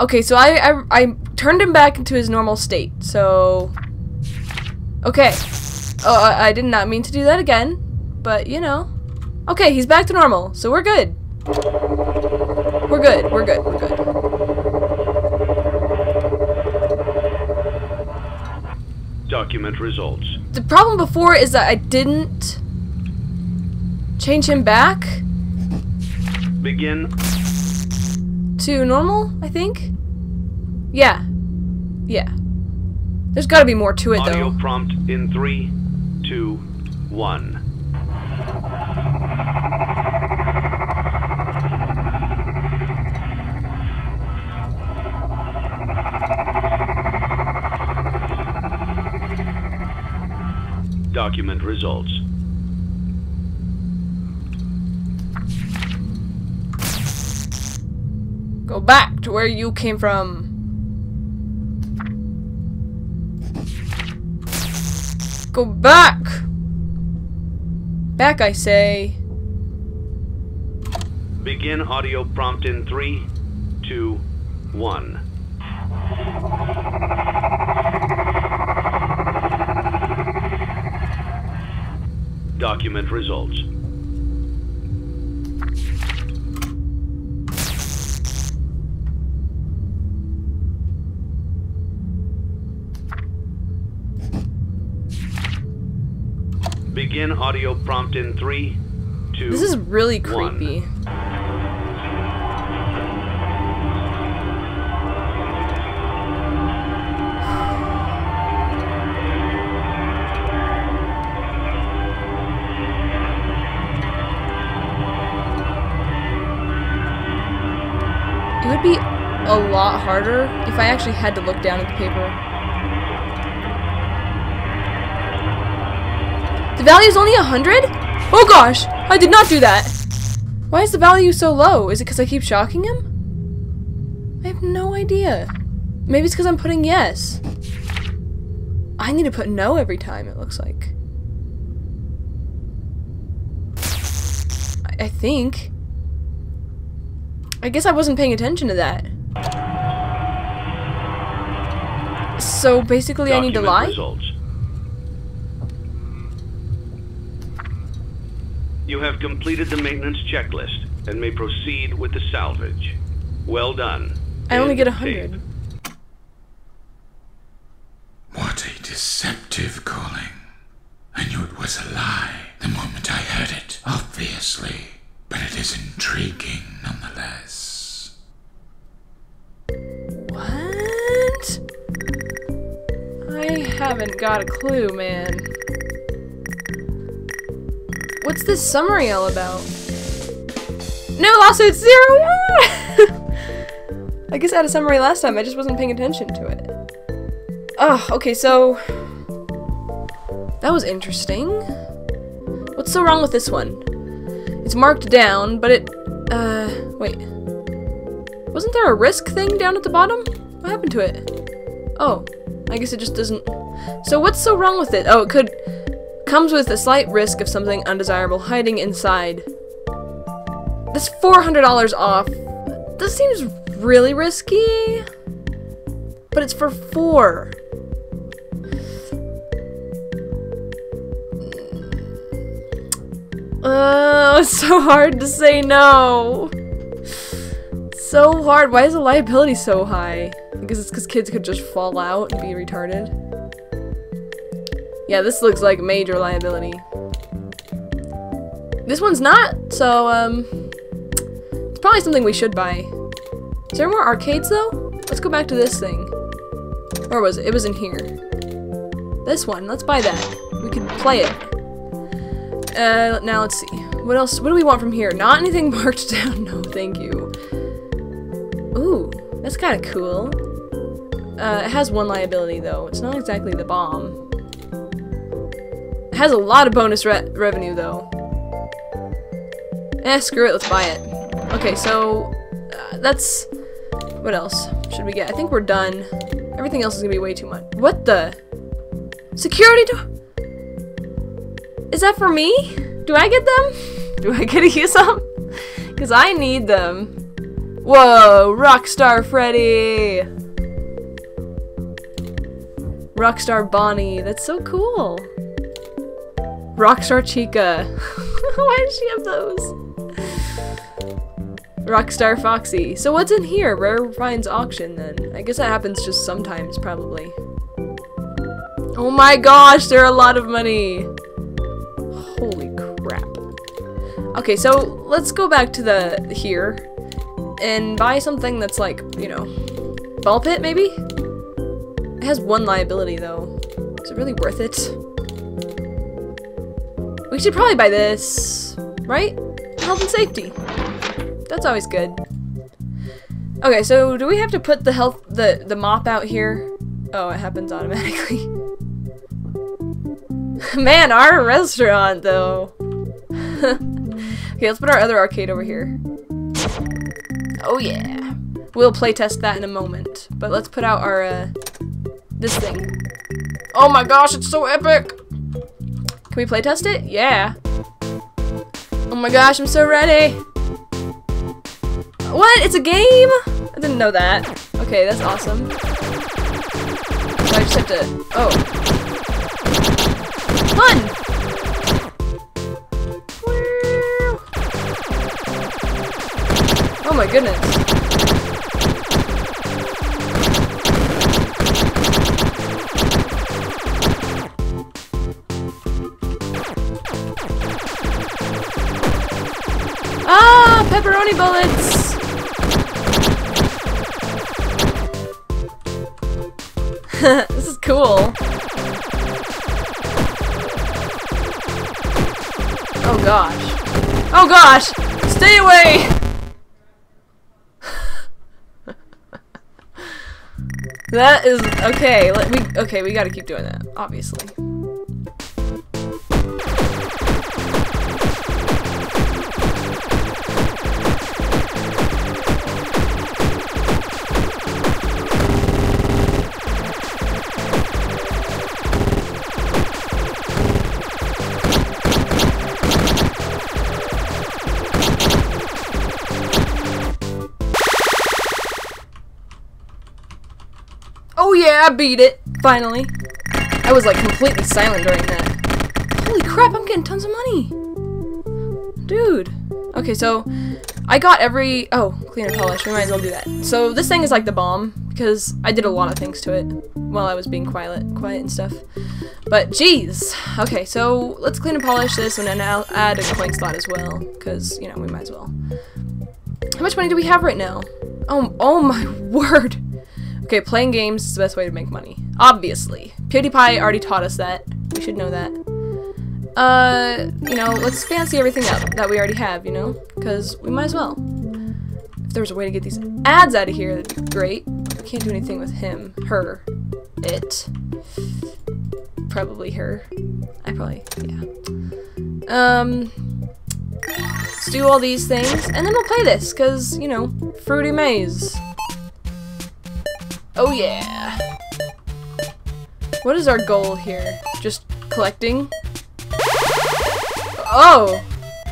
okay. So I I, I turned him back into his normal state. So okay. Oh, I, I did not mean to do that again, but you know. Okay, he's back to normal, so we're good. We're good. We're good. We're good. Document results. The problem before is that I didn't change him back Begin to normal, I think. Yeah. Yeah. There's gotta be more to it audio though. prompt in three, two, one. Document results. Go back to where you came from. Go back! Back, I say. Begin audio prompt in three, two, one. measurement results. Begin audio prompt in three, two. This is really creepy. One. Harder if I actually had to look down at the paper. The value is only 100? Oh gosh! I did not do that! Why is the value so low? Is it because I keep shocking him? I have no idea. Maybe it's because I'm putting yes. I need to put no every time, it looks like. I, I think. I guess I wasn't paying attention to that. So basically I need to Document lie? Results. You have completed the maintenance checklist and may proceed with the salvage. Well done. I only get a 100. What a deceptive calling. I knew it was a lie the moment I heard it, obviously. But it is intriguing nonetheless. Haven't got a clue, man. What's this summary all about? No lawsuits, zero! I guess I had a summary last time, I just wasn't paying attention to it. Oh, okay, so... That was interesting. What's so wrong with this one? It's marked down, but it... Uh, wait. Wasn't there a risk thing down at the bottom? What happened to it? Oh, I guess it just doesn't. So what's so wrong with it? Oh, it could comes with a slight risk of something undesirable hiding inside. This $400 off. This seems really risky. But it's for 4. Uh, it's so hard to say no. So hard. Why is the liability so high? Because it's because kids could just fall out and be retarded. Yeah, this looks like major liability. This one's not, so, um... It's probably something we should buy. Is there more arcades, though? Let's go back to this thing. Where was it? It was in here. This one. Let's buy that. We can play it. Uh, now let's see. What else? What do we want from here? Not anything marked down. No, thank you. Ooh, that's kind of cool. Uh, it has one liability though. It's not exactly the bomb. Has a lot of bonus re revenue though. Eh, screw it. Let's buy it. Okay, so uh, that's what else should we get? I think we're done. Everything else is gonna be way too much. What the? Security door? Is that for me? Do I get them? Do I get to use them? Because I need them. Whoa, Rockstar Freddy! Rockstar Bonnie, that's so cool. Rockstar Chica. Why does she have those? Rockstar Foxy. So what's in here? Rare finds auction then. I guess that happens just sometimes, probably. Oh my gosh, there are a lot of money. Holy crap. Okay, so let's go back to the here and buy something that's like, you know, ball pit maybe? It has one liability though. Is it really worth it? We should probably buy this, right? Health and safety. That's always good. Okay, so do we have to put the health the the mop out here? Oh, it happens automatically. Man, our restaurant though. okay, let's put our other arcade over here. Oh yeah. We'll playtest that in a moment. But let's put out our uh this thing. Oh my gosh, it's so epic! Can we playtest it? Yeah. Oh my gosh, I'm so ready! What? It's a game? I didn't know that. Okay, that's awesome. So I just have to. Oh. Fun! Oh my goodness. Bullets! this is cool. Oh gosh. Oh gosh! Stay away! that is okay. Let we okay. We got to keep doing that, obviously. I beat it! Finally. I was like completely silent during that. Holy crap, I'm getting tons of money! Dude. Okay, so I got every oh, clean and polish, we might as well do that. So this thing is like the bomb, because I did a lot of things to it while I was being quiet quiet and stuff. But jeez. Okay, so let's clean and polish this and then I'll add a coin slot as well, because, you know, we might as well. How much money do we have right now? Oh, oh my word! Okay, playing games is the best way to make money. Obviously. PewDiePie already taught us that. We should know that. Uh, you know, let's fancy everything up that we already have, you know? Because we might as well. If there was a way to get these ads out of here, that'd be great. I can't do anything with him. Her. It. Probably her. I probably, yeah. Um, let's do all these things, and then we'll play this, because, you know, Fruity Maze. Oh yeah. What is our goal here? Just collecting? Oh!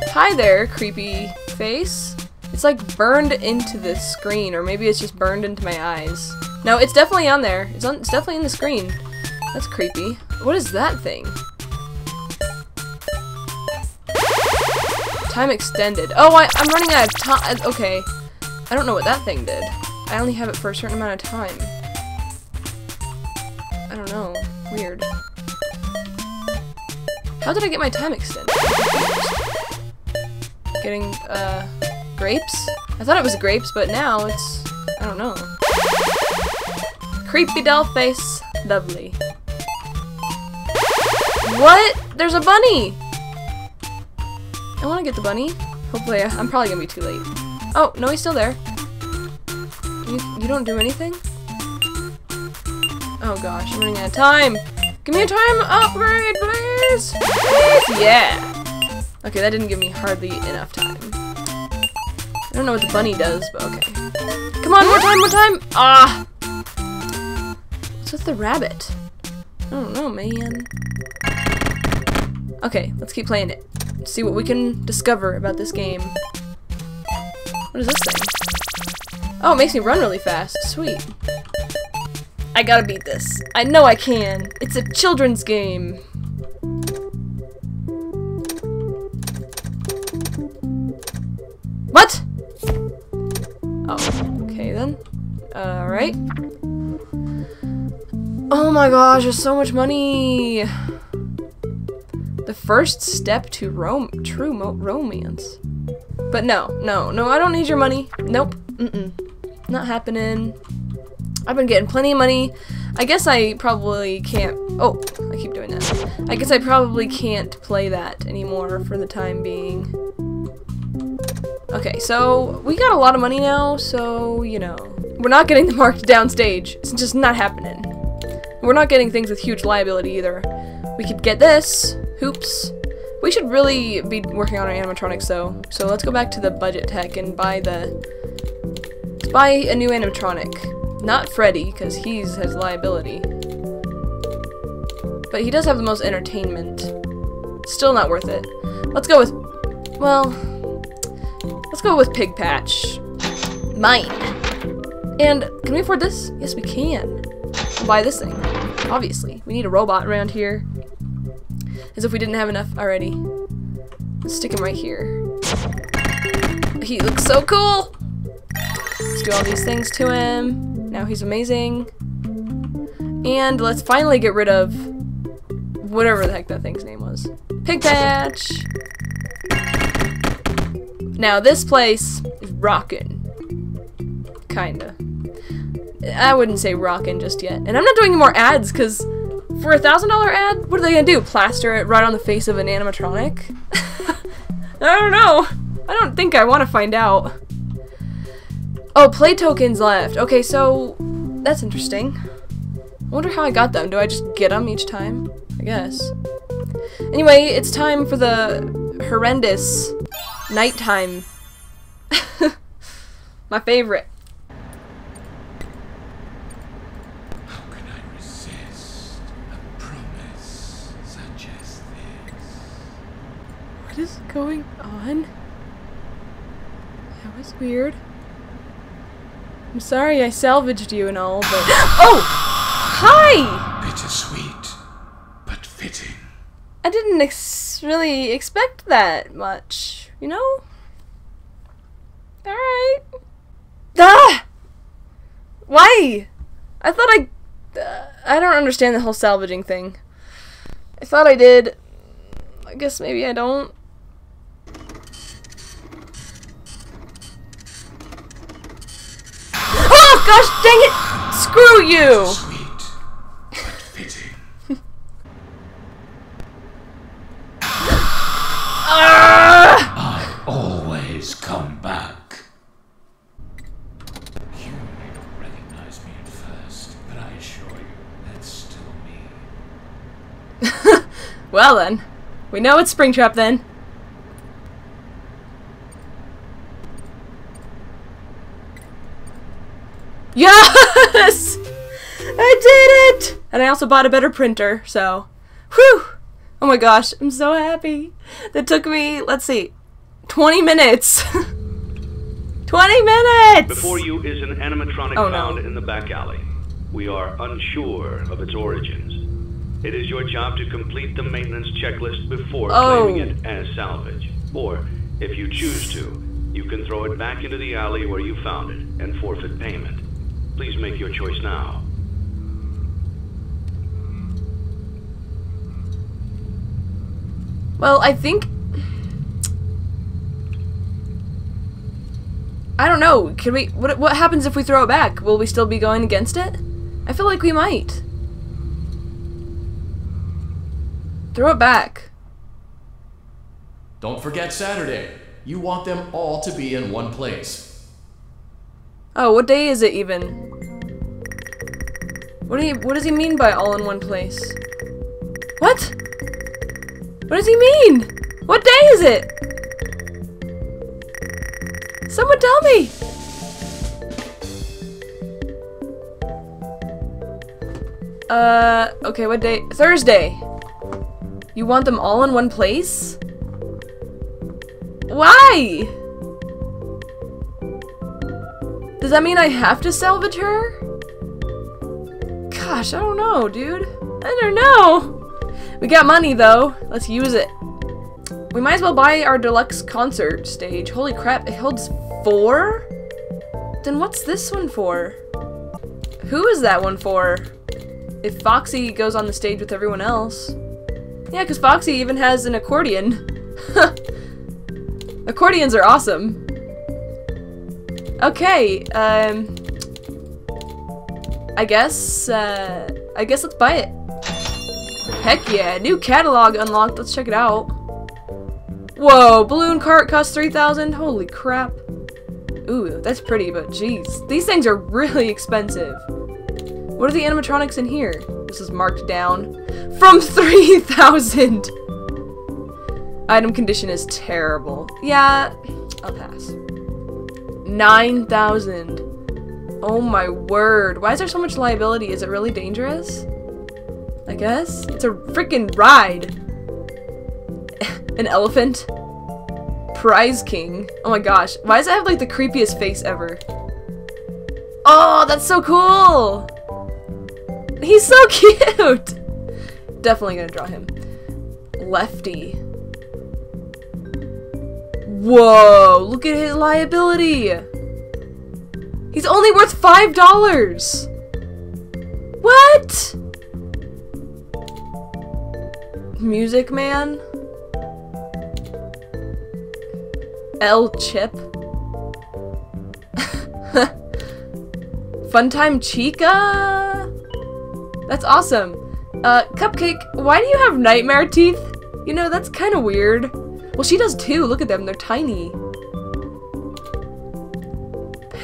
Hi there, creepy face. It's like burned into the screen, or maybe it's just burned into my eyes. No, it's definitely on there. It's, on, it's definitely in the screen. That's creepy. What is that thing? Time extended. Oh, I, I'm running out of time. Okay. I don't know what that thing did. I only have it for a certain amount of time. I don't know. Weird. How did I get my time extended? Getting, uh, grapes? I thought it was grapes, but now it's, I don't know. Creepy doll face. Lovely. What? There's a bunny! I want to get the bunny. Hopefully, I'm probably gonna be too late. Oh, no, he's still there. You, you don't do anything? Oh gosh, I'm running out of time. Give me a time upgrade, please! Please! Yeah! Okay, that didn't give me hardly enough time. I don't know what the bunny does, but okay. Come on, more time, more time! Ah! What's with the rabbit? I don't know, man. Okay, let's keep playing it. See what we can discover about this game. What is this thing? Oh, it makes me run really fast. Sweet. I gotta beat this. I know I can. It's a children's game. What? Oh, okay then. Alright. Oh my gosh, there's so much money. The first step to rom true romance. But no, no, no, I don't need your money. Nope. Mm-mm. Not happening. I've been getting plenty of money. I guess I probably can't... Oh, I keep doing that. I guess I probably can't play that anymore for the time being. Okay, so we got a lot of money now, so, you know. We're not getting the marked down stage. It's just not happening. We're not getting things with huge liability either. We could get this. Hoops. We should really be working on our animatronics though. So let's go back to the budget tech and buy the... Let's buy a new animatronic. Not Freddy, because he's his liability. But he does have the most entertainment. Still not worth it. Let's go with... Well... Let's go with Pigpatch. Mine. And can we afford this? Yes, we can. We'll buy this thing. Obviously. We need a robot around here. As if we didn't have enough already. Let's stick him right here. He looks so cool! Let's do all these things to him. Now he's amazing. And let's finally get rid of whatever the heck that thing's name was. Pigpatch! Now this place is rockin'. Kinda. I wouldn't say rockin' just yet. And I'm not doing any more ads, because for a thousand dollar ad, what are they gonna do? Plaster it right on the face of an animatronic? I don't know. I don't think I want to find out. Oh, play tokens left. Okay, so that's interesting. I wonder how I got them. Do I just get them each time? I guess. Anyway, it's time for the horrendous nighttime. My favorite. How can I resist a promise such as this? What is going on? That was weird. I'm sorry I salvaged you and all, but- Oh! Hi! Bittersweet, but fitting. I didn't ex really expect that much, you know? Alright. Ah! Why? I thought I. Uh, I don't understand the whole salvaging thing. I thought I did. I guess maybe I don't. Oh gosh dang it! Screw you! Sweet, but fitting. Ah! I always come back. You may not recognize me at first, but I assure you, that's still me. Well then, we know it's Springtrap then. Yes! I did it! And I also bought a better printer, so. Whew! Oh my gosh, I'm so happy. That took me, let's see, 20 minutes. 20 minutes! Before you is an animatronic Oh, no. found in the back alley. We are unsure of its origins. It is your job to complete the maintenance checklist before Oh. claiming it as salvage. Or, if you choose to, you can throw it back into the alley where you found it and forfeit payment. Please make your choice now. Well, I think. I don't know. Can we? What? What happens if we throw it back? Will we still be going against it? I feel like we might. Throw it back. Don't forget Saturday. You want them all to be in one place. Oh, what day is it even? What do you? What does he mean by all in one place? What? What does he mean? What day is it? Someone tell me. Uh, okay, what day? Thursday. You want them all in one place? Why? Does that mean I have to salvage her? Gosh, I don't know, dude. I don't know. We got money though. Let's use it. We might as well buy our deluxe concert stage. Holy crap, it holds four? Then what's this one for? Who is that one for? If Foxy goes on the stage with everyone else. Yeah, because Foxy even has an accordion. Accordions are awesome. Okay, um... I guess, uh... I guess let's buy it. Heck yeah, new catalog unlocked, let's check it out. Whoa, balloon cart costs 3000 Holy crap. Ooh, that's pretty, but jeez. These things are really expensive. What are the animatronics in here? This is marked down. From 3000 Item condition is terrible. Yeah, I'll pass. 9,000. Oh my word. Why is there so much liability? Is it really dangerous? I guess. It's a freaking ride. An elephant. Prize King. Oh my gosh. Why does it have like the creepiest face ever? Oh, that's so cool! He's so cute! Definitely gonna draw him. Lefty. Whoa, look at his liability. He's only worth five dollars. What? Music Man? El Chip? Funtime Chica? That's awesome. Uh, Cupcake, why do you have nightmare teeth? You know, that's kind of weird. Well, she does too. Look at them. They're tiny.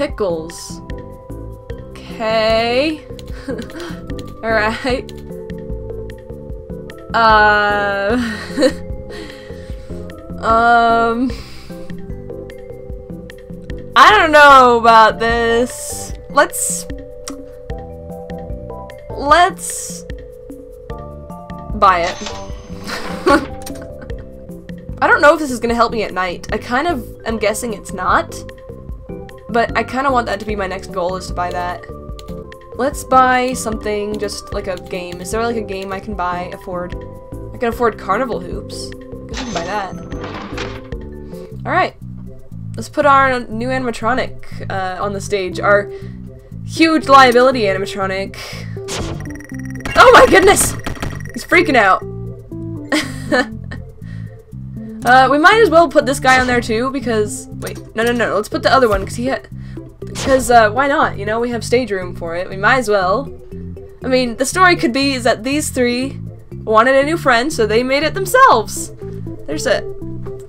Pickles. Okay. Alright. Uh... um... I don't know about this. Let's... Let's... Buy it. I don't know if this is gonna help me at night. I kind of am guessing it's not. But I kind of want that to be my next goal, is to buy that. Let's buy something, just like a game. Is there like a game I can buy, afford? I can afford Carnival Hoops. I can buy that. Alright. Let's put our new animatronic uh, on the stage. Our huge liability animatronic. Oh my goodness! He's freaking out. uh, we might as well put this guy on there too, because... Wait, no, no, no, let's put the other one, because he had... Because, uh, why not? You know, we have stage room for it. We might as well. I mean, the story could be is that these three wanted a new friend, so they made it themselves. There's a...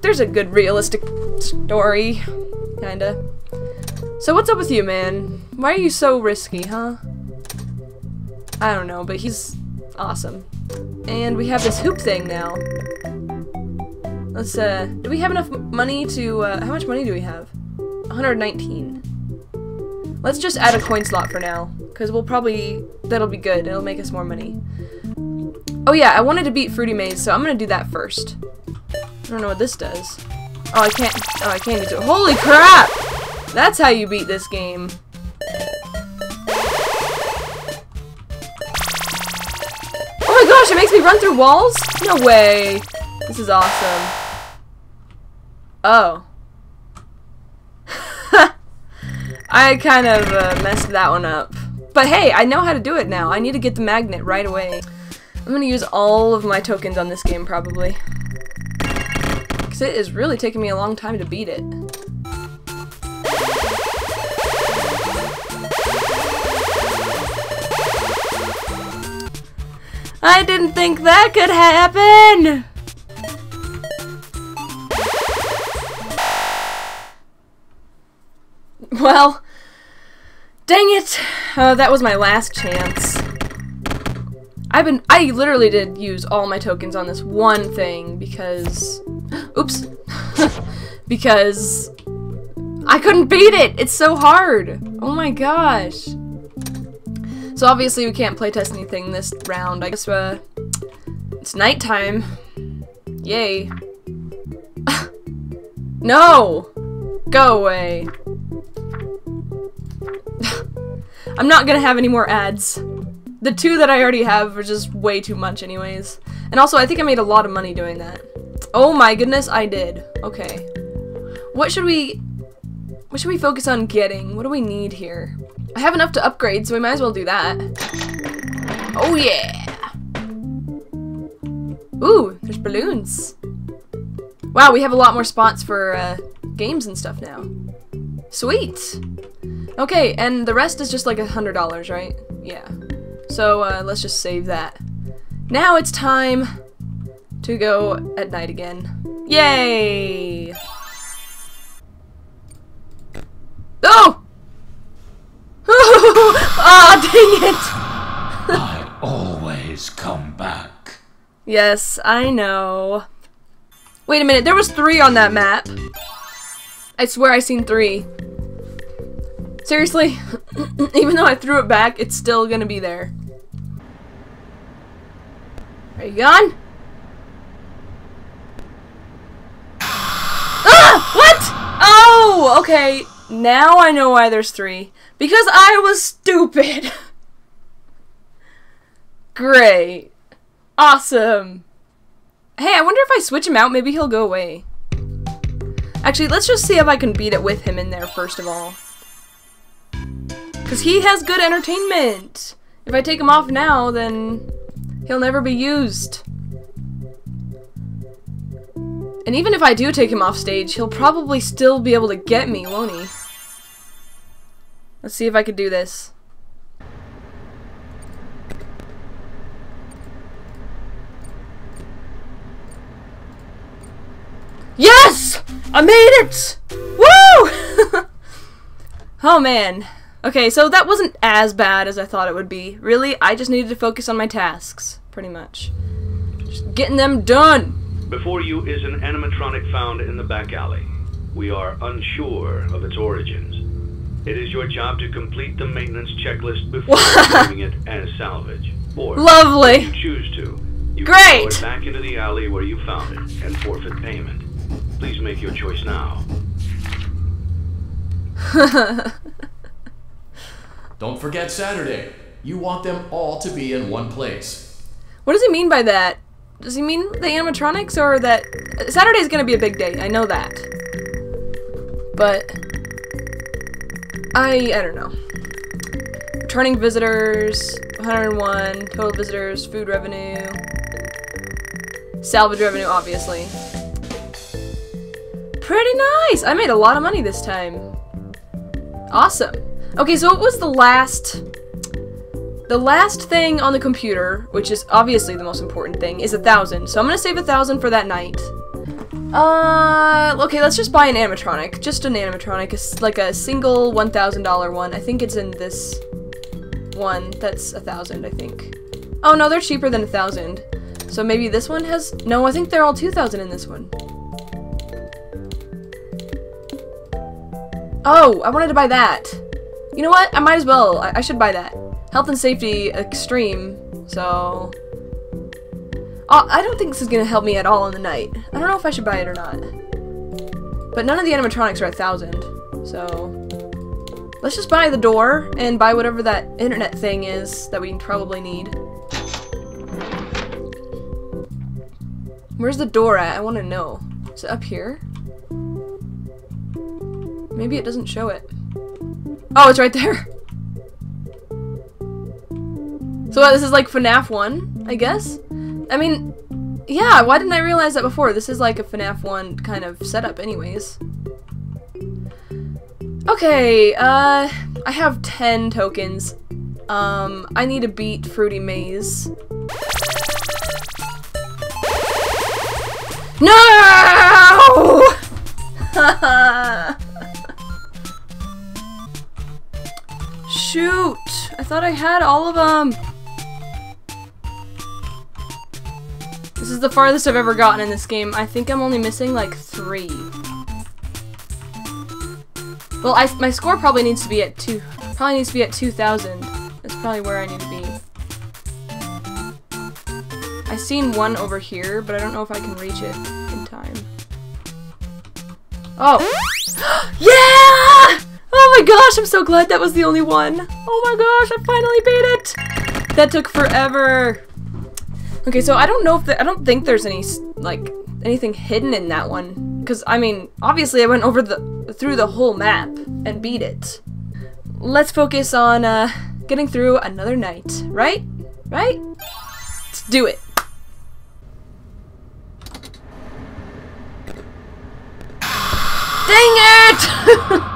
There's a good realistic story. Kinda. So what's up with you, man? Why are you so risky, huh? I don't know, but he's awesome. And we have this hoop thing now. Let's, uh, do we have enough money to, uh, how much money do we have? 119. Let's just add a coin slot for now, because we'll probably, that'll be good. It'll make us more money. Oh yeah, I wanted to beat Fruity Maze, so I'm gonna do that first. I don't know what this does. Oh, I can't, oh, I can't use it. Holy crap! That's how you beat this game. Oh my gosh, it makes me run through walls? No way. This is awesome. Oh. I kind of uh, messed that one up. But hey, I know how to do it now. I need to get the magnet right away. I'm gonna use all of my tokens on this game, probably. Because it is really taking me a long time to beat it. I didn't think that could happen! Well, dang it! Uh, that was my last chance. I've been- I literally did use all my tokens on this one thing because- Oops. because I couldn't beat it! It's so hard! Oh my gosh. So obviously we can't playtest anything this round. I guess uh, it's nighttime. Yay. no! Go away. I'm not gonna have any more ads. The two that I already have are just way too much anyways. And also, I think I made a lot of money doing that. Oh my goodness, I did. Okay. What should we... What should we focus on getting? What do we need here? I have enough to upgrade, so we might as well do that. Oh yeah! Ooh, there's balloons. Wow, we have a lot more spots for uh, games and stuff now. Sweet! Okay, and the rest is just like a hundred dollars, right? Yeah. So uh, let's just save that. Now it's time to go at night again. Yay! Oh! Ah, oh, dang it! I always come back. Yes, I know. Wait a minute, there was three on that map. I swear I seen three. Seriously? Even though I threw it back, it's still gonna be there. Are you gone? Ah! What? Oh, okay. Now I know why there's three. Because I was stupid. Great. Awesome. Hey, I wonder if I switch him out, maybe he'll go away. Actually, let's just see if I can beat it with him in there first of all. Because he has good entertainment. If I take him off now, then he'll never be used. And even if I do take him off stage, he'll probably still be able to get me, won't he? Let's see if I could do this. Yes! I made it! Woo! oh man. Okay, so that wasn't as bad as I thought it would be. Really, I just needed to focus on my tasks, pretty much. Just getting them done. Before you is an animatronic found in the back alley. We are unsure of its origins. It is your job to complete the maintenance checklist before claiming it as salvage. Or, if you choose to, you Great. can throw it back into the alley where you found it and forfeit payment. Please make your choice now. Don't forget Saturday. You want them all to be in one place. What does he mean by that? Does he mean the animatronics or that Saturday's gonna be a big day? I know that. But I I don't know. Returning visitors, 101, total visitors, food revenue, salvage revenue, obviously. Pretty nice! I made a lot of money this time. Awesome. Okay, so what was the last the last thing on the computer, which is obviously the most important thing, is a thousand. So I'm gonna save a thousand for that night. Uh, okay, let's just buy an animatronic. Just an animatronic, like a single one thousand dollar one. I think it's in this one. That's a thousand, I think. Oh no, they're cheaper than a thousand. So maybe this one has. No, I think they're all two thousand in this one. Oh, I wanted to buy that. You know what? I might as well. I, I should buy that. Health and safety extreme. So. Uh, I don't think this is gonna help me at all in the night. I don't know if I should buy it or not. But none of the animatronics are a thousand. So. Let's just buy the door and buy whatever that internet thing is that we probably need. Where's the door at? I want to know. Is it up here? Maybe it doesn't show it. Oh, it's right there. So what, this is like FNAF 1, I guess? I mean, yeah, why didn't I realize that before? This is like a FNAF 1 kind of setup anyways. Okay, uh, I have 10 tokens. Um, I need to beat Fruity Maze. No! Shoot! I thought I had all of them. This is the farthest I've ever gotten in this game. I think I'm only missing like three. Well, I, my score probably needs to be at two. Probably needs to be at 2,000. That's probably where I need to be. I seen one over here, but I don't know if I can reach it in time. Oh. yeah! Oh my gosh, I'm so glad that was the only one. Oh my gosh, I finally beat it. That took forever. Okay, so I don't know if the, I don't think there's any like anything hidden in that one cuz I mean, obviously I went over the through the whole map and beat it. Let's focus on uh getting through another night, right? Right? Let's do it. Dang it!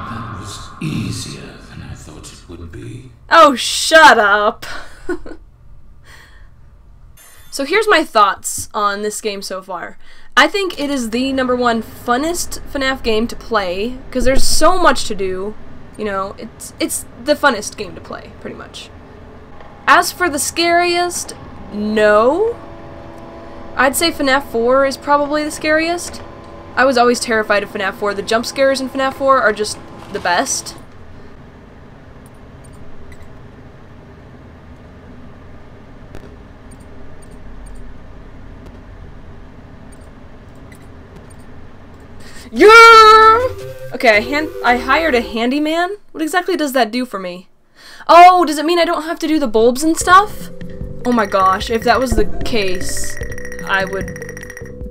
Easier than I thought it would be. Oh, shut up. so here's my thoughts on this game so far. I think it is the number one funnest FNAF game to play because there's so much to do. You know, it's it's the funnest game to play, pretty much. As for the scariest, no. I'd say FNAF 4 is probably the scariest. I was always terrified of FNAF 4. The jump scares in FNAF 4 are just the best. Yeah! Okay, I, hand- I hired a handyman? What exactly does that do for me? Oh, does it mean I don't have to do the bulbs and stuff? Oh my gosh, if that was the case, I would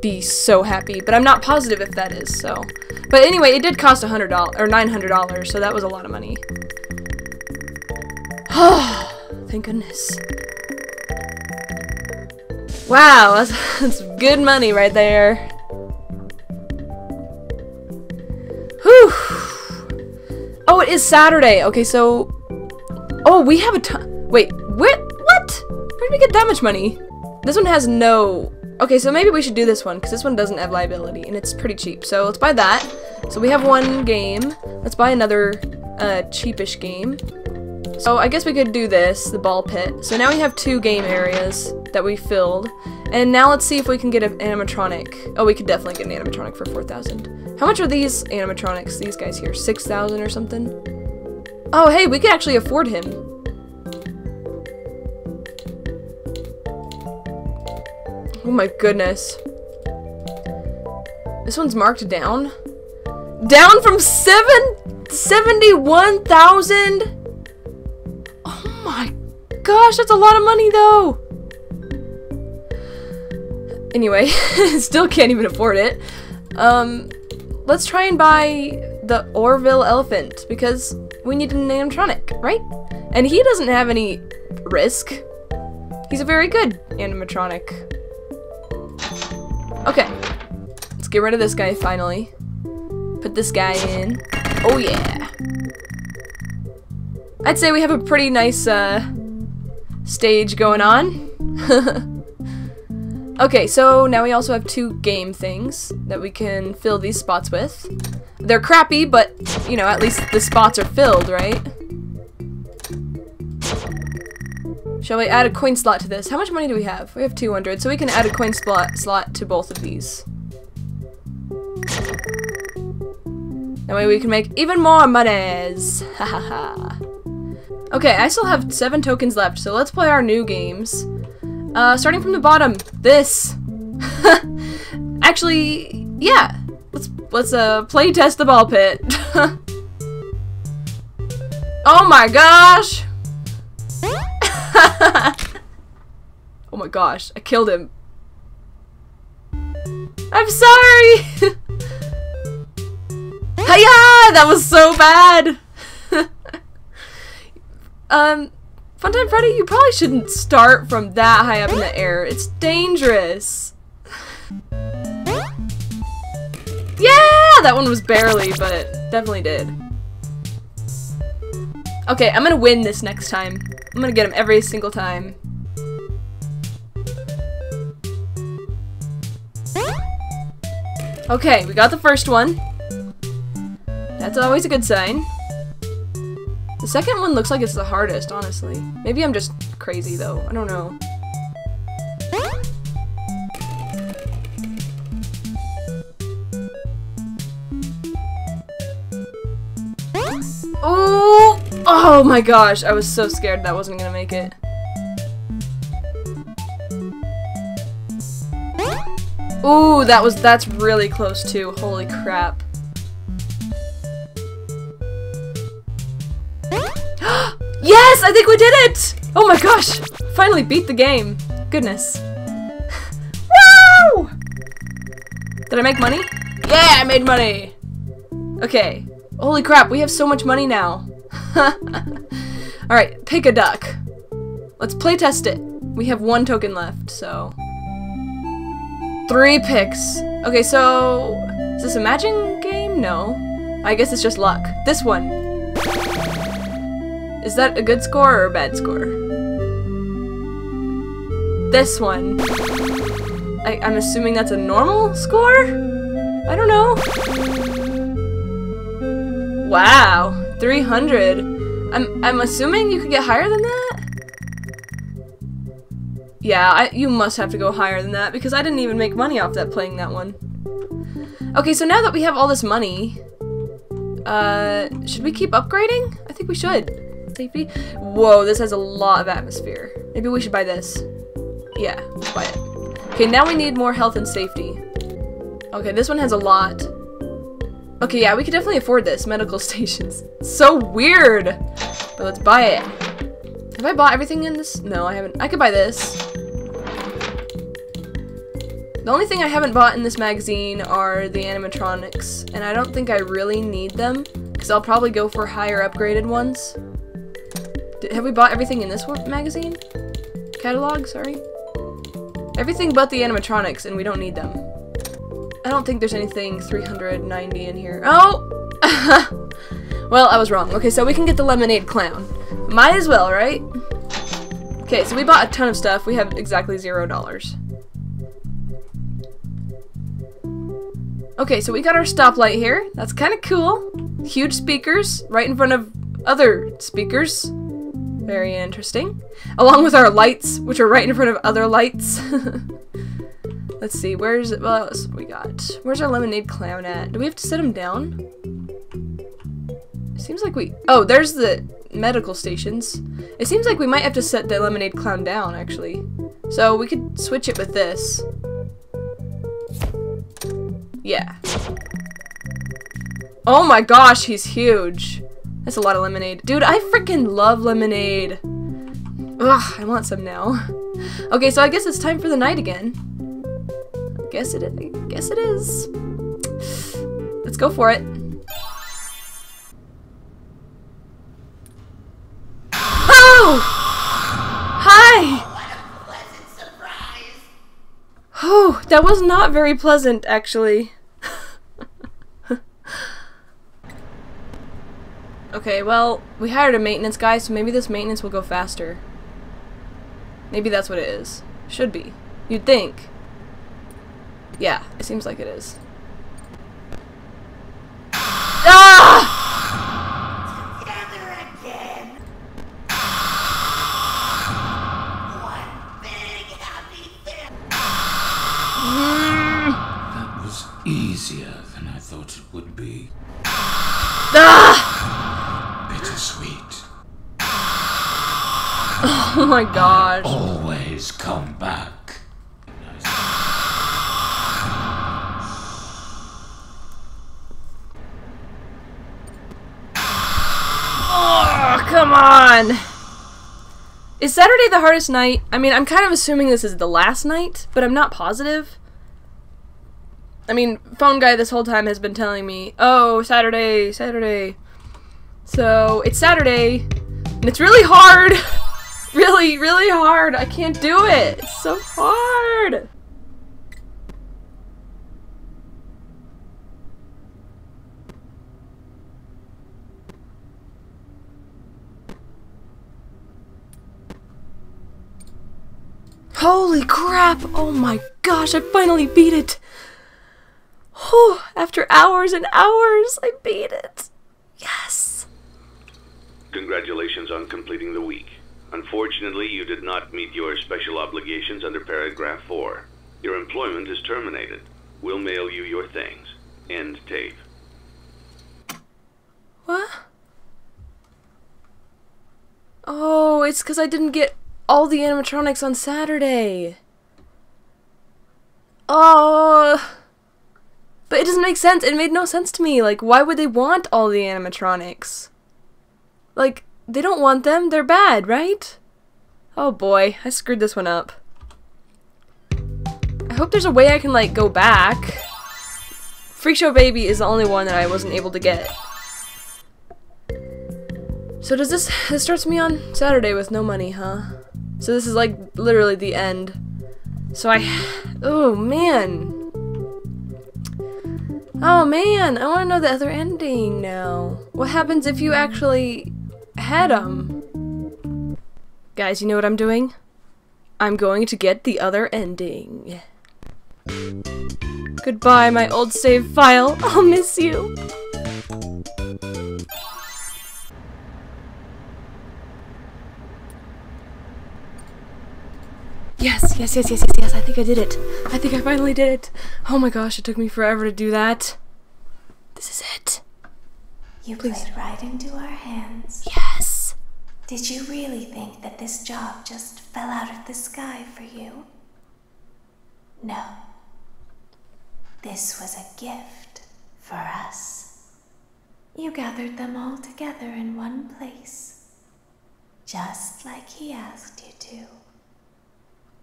be so happy. But I'm not positive if that is, so. But anyway, it did cost $100 or $900, so that was a lot of money. Oh, thank goodness. Wow, that's, that's good money right there. Whew. Oh, it is Saturday. Okay, so... Oh, we have a ton... Wait, where... What? Where did we get that much money? This one has no... Okay, so maybe we should do this one, because this one doesn't have liability, and it's pretty cheap. So let's buy that. So we have one game. Let's buy another uh, cheapish game. So I guess we could do this, the ball pit. So now we have two game areas that we filled. And now let's see if we can get an animatronic. Oh, we could definitely get an animatronic for 4,000. How much are these animatronics, these guys here? 6,000 or something? Oh, hey, we could actually afford him. Oh my goodness. This one's marked down? Down from seven, 71,000? Oh my gosh, that's a lot of money though. Anyway, still can't even afford it. Um, let's try and buy the Orville elephant because we need an animatronic, right? And he doesn't have any risk. He's a very good animatronic. Okay. Let's get rid of this guy finally. Put this guy in. Oh yeah. I'd say we have a pretty nice uh, stage going on. okay, so now we also have two game things that we can fill these spots with. They're crappy, but, you know, at least the spots are filled, right? Shall we add a coin slot to this? How much money do we have? We have 200, so we can add a coin slot slot to both of these. That way we can make even more monies. Ha ha ha. Okay, I still have seven tokens left, so let's play our new games. Uh, starting from the bottom, this. Actually, yeah. Let's let's uh play test the ball pit. oh my gosh! oh my gosh, I killed him. I'm sorry! Hiya! That was so bad! um, Funtime Freddy, you probably shouldn't start from that high up in the air. It's dangerous. Yeah! That one was barely, but definitely did. Okay, I'm gonna win this next time. I'm gonna get him every single time. Okay, we got the first one. That's always a good sign. The second one looks like it's the hardest, honestly. Maybe I'm just crazy, though. I don't know. Oh! My gosh, I was so scared that wasn't gonna make it. Ooh, that was- that's really close too. Holy crap. yes! I think we did it! Oh my gosh! Finally beat the game. Goodness. Woo! Did I make money? Yeah, I made money! Okay. Holy crap, we have so much money now. Alright, pick a duck. Let's play test it. We have one token left, so... Three picks. Okay, so... Is this a matching game? No. I guess it's just luck. This one. Is that a good score or a bad score? This one. I I'm assuming that's a normal score? I don't know. Wow, 300. I'm I'm assuming you could get higher than that? Yeah, I, you must have to go higher than that because I didn't even make money off that playing that one. Okay, so now that we have all this money, uh, should we keep upgrading? I think we should. Safety? Whoa, this has a lot of atmosphere. Maybe we should buy this. Yeah, buy it. Okay, now we need more health and safety. Okay, this one has a lot. Okay, yeah, we could definitely afford this. Medical stations. So weird! But let's buy it. Have I bought everything in this? No, I haven't. I could buy this. The only thing I haven't bought in this magazine are the animatronics, and I don't think I really need them, because I'll probably go for higher upgraded ones. Have we bought everything in this magazine? Catalog, sorry? Everything but the animatronics, and we don't need them. I don't think there's anything 390 in here. Oh! Well, I was wrong. Okay, so we can get the lemonade clown. Might as well, right? Okay, so we bought a ton of stuff. We have exactly zero dollars. Okay, so we got our stoplight here. That's kind of cool. Huge speakers right in front of other speakers. Very interesting. Along with our lights, which are right in front of other lights. Let's see, where's what else we got? Where's our lemonade clown at? Do we have to set him down? Seems like we. Oh, there's the medical stations. It seems like we might have to set the lemonade clown down, actually. So we could switch it with this. Yeah. Oh my gosh, he's huge. That's a lot of lemonade. Dude, I freaking love lemonade. Ugh, I want some now. Okay, so I guess it's time for the night again. Guess it. I guess it is. Let's go for it. Oh! Hi! Pleasant surprise. Oh, that was not very pleasant, actually. okay, well, we hired a maintenance guy, so maybe this maintenance will go faster. Maybe that's what it is. Should be. You'd think. Yeah, it seems like it is. Ah! Together again. One big happy family. That was easier than I thought it would be. Ah! Bittersweet. Oh my gosh. Always come back. Oh, come on. Is Saturday the hardest night? I mean, I'm kind of assuming this is the last night, but I'm not positive. I mean, phone guy this whole time has been telling me, "Oh, Saturday, Saturday." So, it's Saturday, and it's really hard. really, really hard. I can't do it. It's so hard. Holy crap! Oh my gosh, I finally beat it! Whew, after hours and hours, I beat it! Yes! Congratulations on completing the week. Unfortunately, you did not meet your special obligations under paragraph 4. Your employment is terminated. We'll mail you your things. End tape. What? Oh, it's because I didn't get all the animatronics on Saturday. Oh. But it doesn't make sense. It made no sense to me. Like, why would they want all the animatronics? Like, they don't want them. They're bad, right? Oh boy, I screwed this one up. I hope there's a way I can, like, go back. Freak Show Baby is the only one that I wasn't able to get. So does this this starts me on Saturday with no money, huh? So this is like literally the end. So I Oh man. Oh man, I want to know the other ending now. What happens if you actually had them? Guys, you know what I'm doing? I'm going to get the other ending. Goodbye, my old save file. I'll miss you. Yes, yes, yes, yes, yes, yes. I think I did it. I think I finally did it. Oh my gosh, it took me forever to do that. This is it. You Please. played right into our hands. Yes. Did you really think that this job just fell out of the sky for you? No. This was a gift for us. You gathered them all together in one place, just like he asked you to.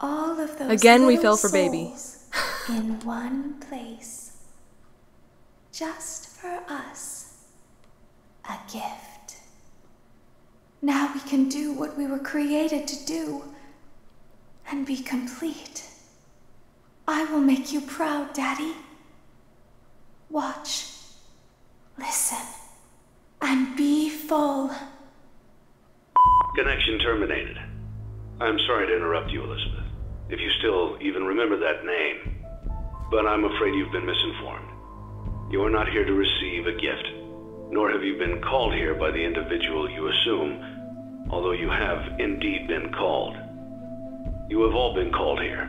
All of those Again, we little fell for baby. in one place, just for us. A gift. Now we can do what we were created to do and be complete. I will make you proud, Daddy. Watch. Listen. and be full. Connection terminated. I'm sorry to interrupt you, Elizabeth, if you still even remember that name. But I'm afraid you've been misinformed. You are not here to receive a gift, nor have you been called here by the individual you assume, although you have indeed been called. You have all been called here,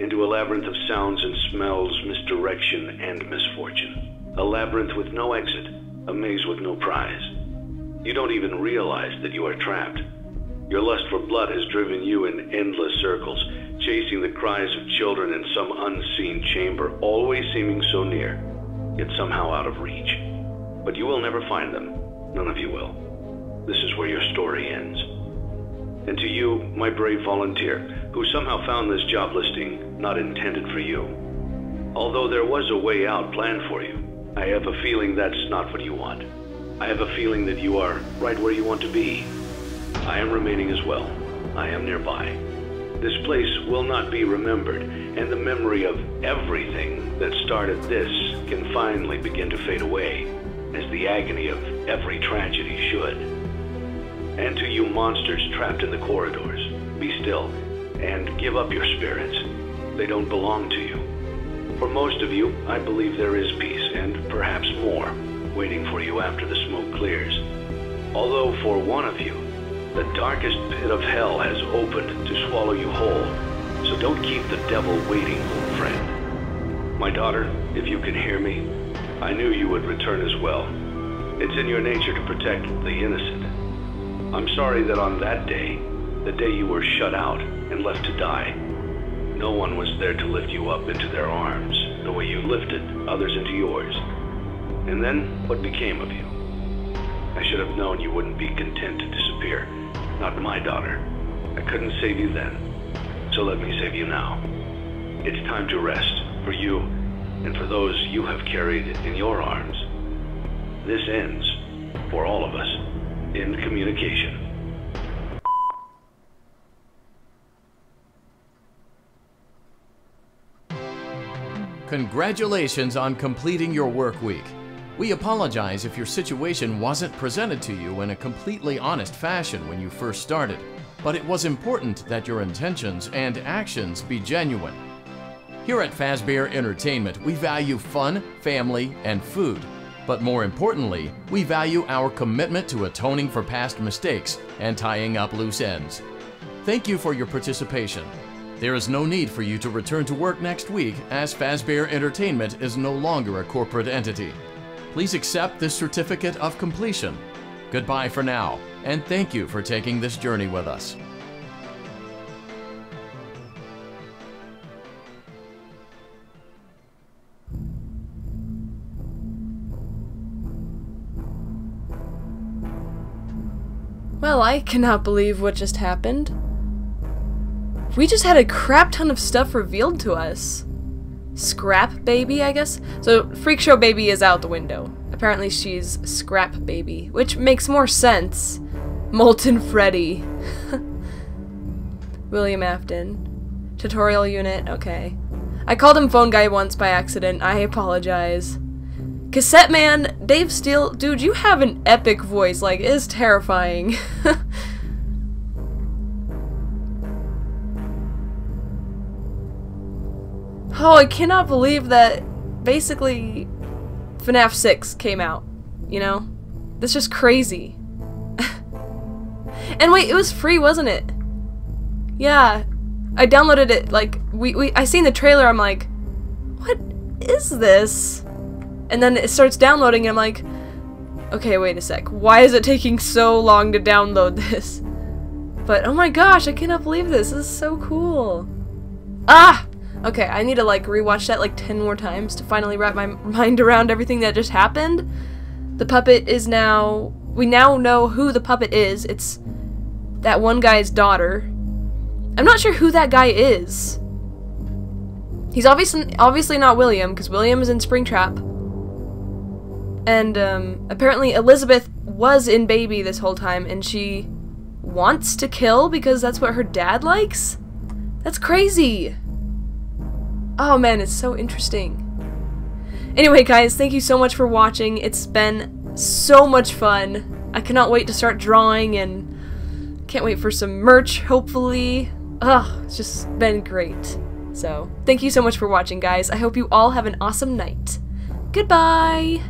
into a labyrinth of sounds and smells, misdirection, and misfortune. A labyrinth with no exit, a maze with no prize. You don't even realize that you are trapped. Your lust for blood has driven you in endless circles, chasing the cries of children in some unseen chamber, always seeming so near, yet somehow out of reach. But you will never find them. None of you will. This is where your story ends. And to you, my brave volunteer, who somehow found this job listing not intended for you. Although there was a way out planned for you, I have a feeling that's not what you want. I have a feeling that you are right where you want to be. I am remaining as well. I am nearby. This place will not be remembered, and the memory of everything that started this can finally begin to fade away, as the agony of every tragedy should. And to you monsters trapped in the corridors, be still and give up your spirits. They don't belong to you. For most of you, I believe there is peace, and perhaps more, waiting for you after the smoke clears. Although for one of you, the darkest pit of hell has opened to swallow you whole. So don't keep the devil waiting, old friend. My daughter, if you can hear me, I knew you would return as well. It's in your nature to protect the innocent. I'm sorry that on that day, the day you were shut out and left to die, no one was there to lift you up into their arms the way you lifted others into yours. And then, what became of you? I should have known you wouldn't be content to disappear. Not my daughter. I couldn't save you then. So let me save you now. It's time to rest, for you, and for those you have carried in your arms. This ends, for all of us, in communication. Congratulations on completing your work week. We apologize if your situation wasn't presented to you in a completely honest fashion when you first started, but it was important that your intentions and actions be genuine. Here at Fazbear Entertainment, we value fun, family, and food. But more importantly, we value our commitment to atoning for past mistakes and tying up loose ends. Thank you for your participation. There is no need for you to return to work next week as Fazbear Entertainment is no longer a corporate entity. Please accept this certificate of completion. Goodbye for now, and thank you for taking this journey with us. Well, I cannot believe what just happened. We just had a crap ton of stuff revealed to us. Scrap Baby, I guess? So, Freak Show Baby is out the window. Apparently she's Scrap Baby, which makes more sense. Molten Freddy. William Afton. Tutorial unit, okay. I called him Phone Guy once by accident. I apologize. Cassette Man, Dave Steele, dude, you have an epic voice. Like, it is terrifying. oh, I cannot believe that basically FNAF 6 came out. You know? That's just crazy. and wait, it was free, wasn't it? Yeah. I downloaded it, like, we, we I seen the trailer, I'm like, what is this? And then it starts downloading and I'm like, okay, wait a sec. Why is it taking so long to download this? But oh my gosh, I cannot believe this. This is so cool. Ah! Okay, I need to like rewatch that like 10 more times to finally wrap my mind around everything that just happened. The puppet is now we now know who the puppet is. It's that one guy's daughter. I'm not sure who that guy is. He's obviously obviously not William because William is in Springtrap. And um, apparently Elizabeth was in Baby this whole time, and she wants to kill because that's what her dad likes? That's crazy! Oh man, it's so interesting. Anyway guys, thank you so much for watching. It's been so much fun. I cannot wait to start drawing and can't wait for some merch, hopefully. Ugh, it's just been great. So, thank you so much for watching, guys. I hope you all have an awesome night. Goodbye!